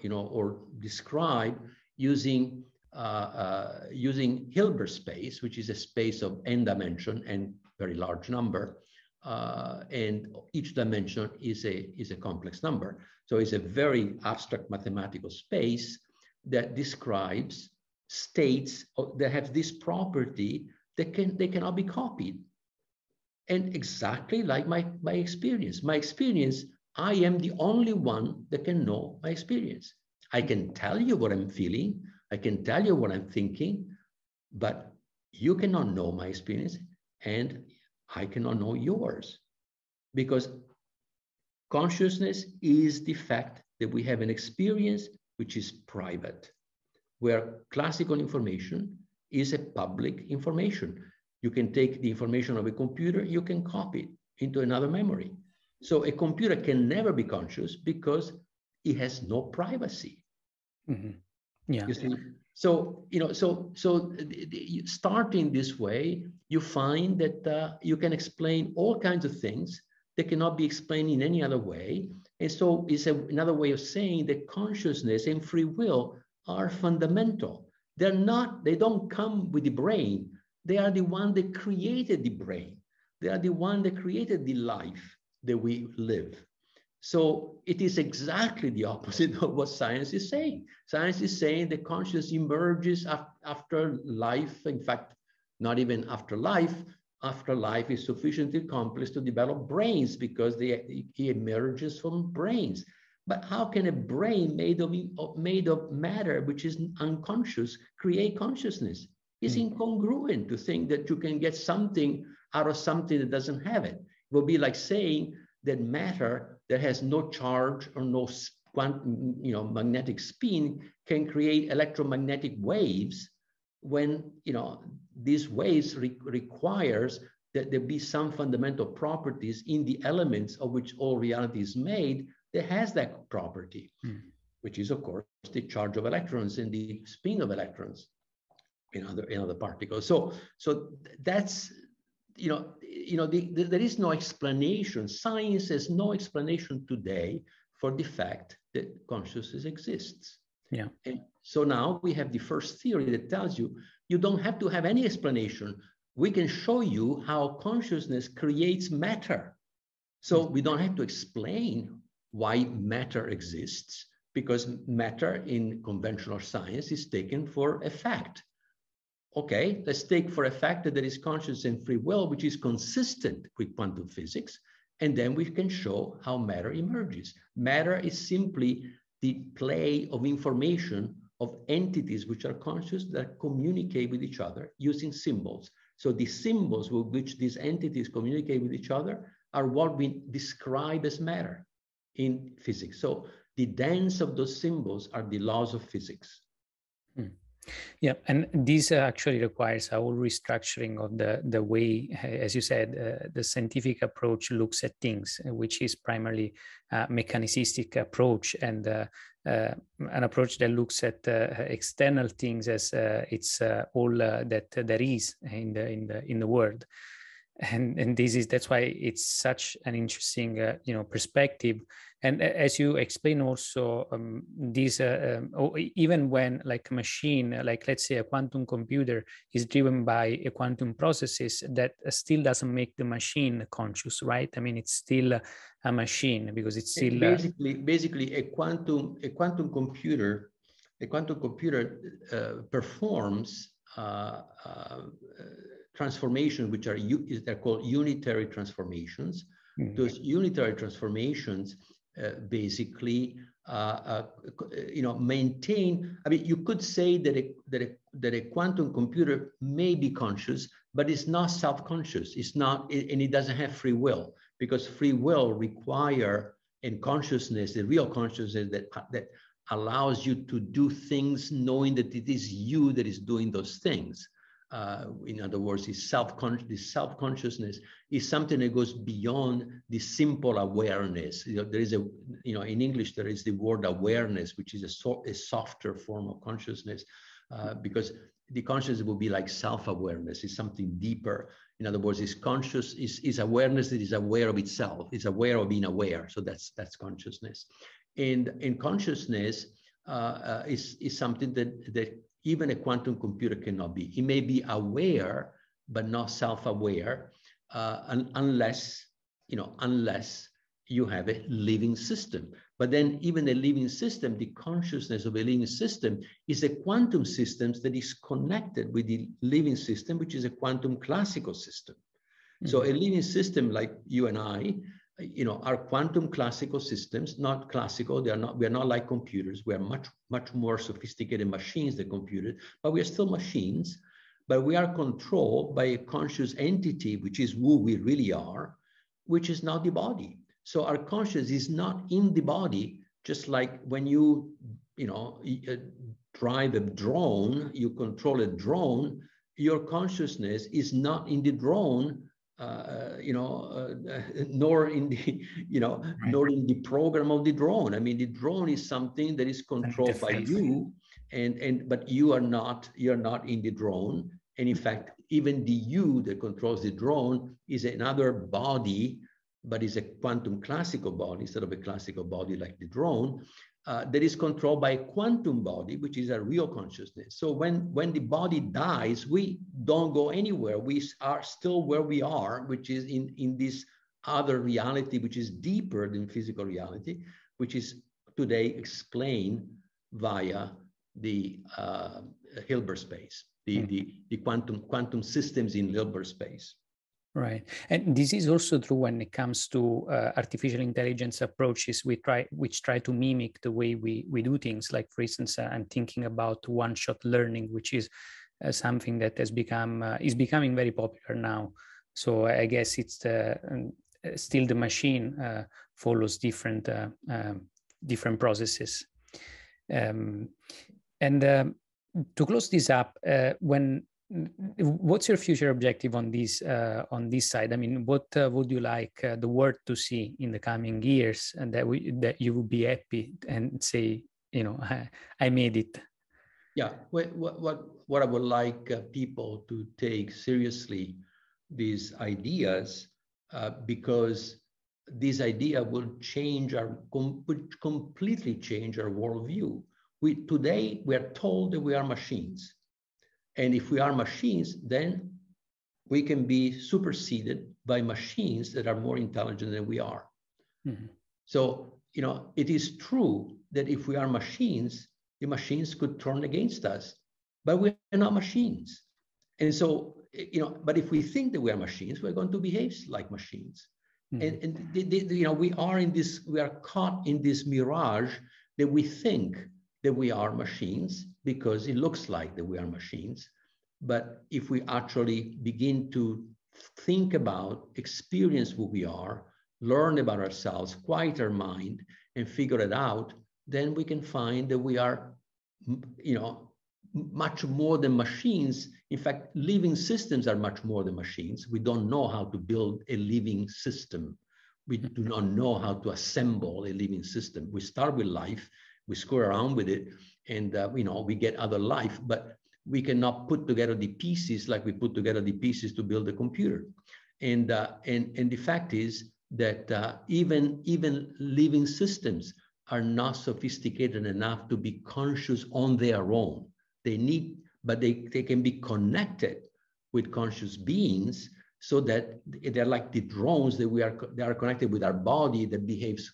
you know, or described using uh, uh, using Hilbert space, which is a space of n dimension and very large number, uh, and each dimension is a, is a complex number. So it's a very abstract mathematical space that describes states that have this property that can they cannot be copied. And exactly like my, my experience, my experience, I am the only one that can know my experience. I can tell you what I'm feeling, I can tell you what I'm thinking, but you cannot know my experience and I cannot know yours. Because consciousness is the fact that we have an experience which is private, where classical information is a public information. You can take the information of a computer, you can copy it into another memory. So a computer can never be conscious because it has no privacy. Mm-hmm. Yeah. You see? So, you know, so so starting this way, you find that uh, you can explain all kinds of things that cannot be explained in any other way. And so it's a, another way of saying that consciousness and free will are fundamental. They're not, they don't come with the brain. They are the one that created the brain. They are the one that created the life that we live. So it is exactly the opposite of what science is saying. Science is saying that consciousness emerges after life. In fact, not even after life. After life is sufficiently complex to develop brains because they, it emerges from brains. But how can a brain made of, made of matter, which is unconscious, create consciousness? It's mm. incongruent to think that you can get something out of something that doesn't have it. It would be like saying that matter that has no charge or no quantum, you know, magnetic spin can create electromagnetic waves when, you know, these waves re requires that there be some fundamental properties in the elements of which all reality is made that has that property, hmm. which is of course the charge of electrons and the spin of electrons in other in other particles. So so that's you know you know, the, the, there is no explanation. Science has no explanation today for the fact that consciousness exists. Yeah. And so now we have the first theory that tells you you don't have to have any explanation. We can show you how consciousness creates matter. So we don't have to explain why matter exists because matter in conventional science is taken for a fact. Okay, let's take for a fact that there is and free will, which is consistent with quantum physics, and then we can show how matter emerges. Matter is simply the play of information of entities which are conscious that communicate with each other using symbols. So the symbols with which these entities communicate with each other are what we describe as matter in physics. So the dance of those symbols are the laws of physics. Yeah, and this actually requires a whole restructuring of the the way, as you said, uh, the scientific approach looks at things, uh, which is primarily a mechanicistic approach and uh, uh, an approach that looks at external things as it's all that there is in the in the in the world. And and this is that's why it's such an interesting you know perspective and as you explain also um, these uh, um, even when like a machine like let's say a quantum computer is driven by a quantum processes that still doesn't make the machine conscious right i mean it's still a machine because it's still basically basically a quantum a quantum computer a quantum computer uh, performs uh, uh, transformations, which are they're called unitary transformations. Mm-hmm. Those unitary transformations uh, basically uh, uh, you know maintain. I mean, you could say that a, that a, that a quantum computer may be conscious, but it's not self-conscious. It's not, and it doesn't have free will because free will require and consciousness, the real consciousness that that allows you to do things knowing that it is you that is doing those things uh, in other words, this, self-conscious, self-consciousness is something that goes beyond the simple awareness. You know, there is a, you know, in English, there is the word awareness, which is a, so, a softer form of consciousness, uh, because the consciousness will be like self-awareness, is something deeper. In other words, is conscious, is, is awareness that is aware of itself, is aware of being aware. So that's that's consciousness. And in consciousness uh, uh, is, is something that, that even a quantum computer cannot be. It may be aware, but not self-aware, uh, unless, you know, unless you have a living system. But then even a living system, the consciousness of a living system is a quantum system that is connected with the living system, which is a quantum classical system. Mm -hmm. So a living system like you and I you know, are quantum classical systems, not classical. They are not, we are not like computers. We are much, much more sophisticated machines than computers, but we are still machines. But we are controlled by a conscious entity, which is who we really are, which is not the body. So our conscious is not in the body, just like when you, you know, uh, drive a drone, you control a drone, your consciousness is not in the drone, uh, you know, uh, nor in the, you know, right. nor in the program of the drone. I mean, the drone is something that is controlled by you, and and but you are not you are not in the drone. And in fact, even the you that controls the drone is another body, but is a quantum classical body instead of a classical body like the drone uh, that is controlled by a quantum body, which is a real consciousness. So when, when the body dies, we don't go anywhere. We are still where we are, which is in, in this other reality, which is deeper than physical reality, which is today explained via the uh, Hilbert space, the, mm -hmm. the, the quantum, quantum systems in Hilbert space. Right, and this is also true when it comes to uh, artificial intelligence approaches. We try, which try to mimic the way we we do things. Like, for instance, uh, I'm thinking about one-shot learning, which is uh, something that has become uh, is becoming very popular now. So I guess it's the um, still the machine uh, follows different uh, um, different processes. Um, and um, to close this up, when what's your future objective on this uh, on this side? I mean, what uh, would you like uh, the world to see in the coming years, and that we, that you would be happy and say, you know, I, I made it. Yeah, what what what I would like uh, people to take seriously these ideas uh, because this idea will change our com- completely change our worldview. We today we are told that we are machines, and if we are machines, then we can be superseded by machines that are more intelligent than we are. Mm-hmm. So you know it is true that if we are machines, the machines could turn against us, but we're not machines. And so you know, but if we think that we are machines, we're going to behave like machines. Mm-hmm. And, and they, they, you know, we are in this, we are caught in this mirage that we think that we are machines because it looks like that we are machines. But if we actually begin to think about, experience who we are, learn about ourselves, quiet our mind, and figure it out, then we can find that we are, you know, much more than machines. In fact, living systems are much more than machines. We don't know how to build a living system. We do not know how to assemble a living system. We start with life, we screw around with it, and uh, you know we get other life, but we cannot put together the pieces like we put together the pieces to build a computer. And uh, and and the fact is that uh, even even living systems are not sophisticated enough to be conscious on their own they need, but they, they can be connected with conscious beings so that they're like the drones that we are they are connected with our body that behaves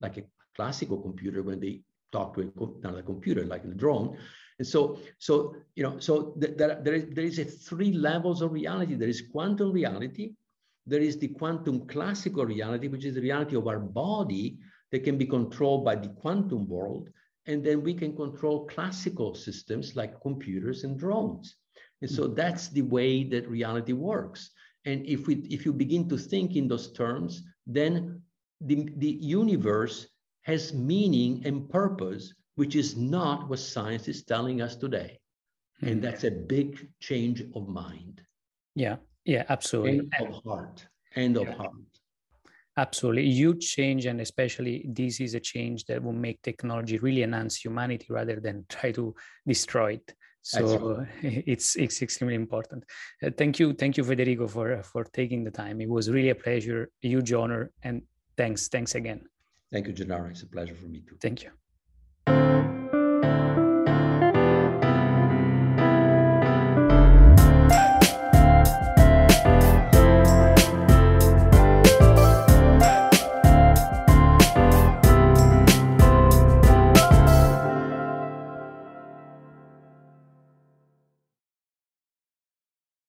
like a classical computer when they talk to another computer like a drone. And so so you know so th- there, there is there is a three levels of reality. There is quantum reality. There is the quantum classical reality which is the reality of our body that can be controlled by the quantum world. And then we can control classical systems like computers and drones. And so hmm. that's the way that reality works. And if we if you begin to think in those terms, then the, the universe has meaning and purpose, which is not what science is telling us today. And hmm. that's a big change of mind. Yeah, yeah, absolutely. And of heart. And of heart. Absolutely. Huge change. And especially this is a change that will make technology really enhance humanity rather than try to destroy it. So it's it's extremely important. Uh, thank you, thank you, Federico, for for taking the time. It was really a pleasure, a huge honor, and thanks, thanks again. Thank you, Gennaro. It's a pleasure for me too. Thank you.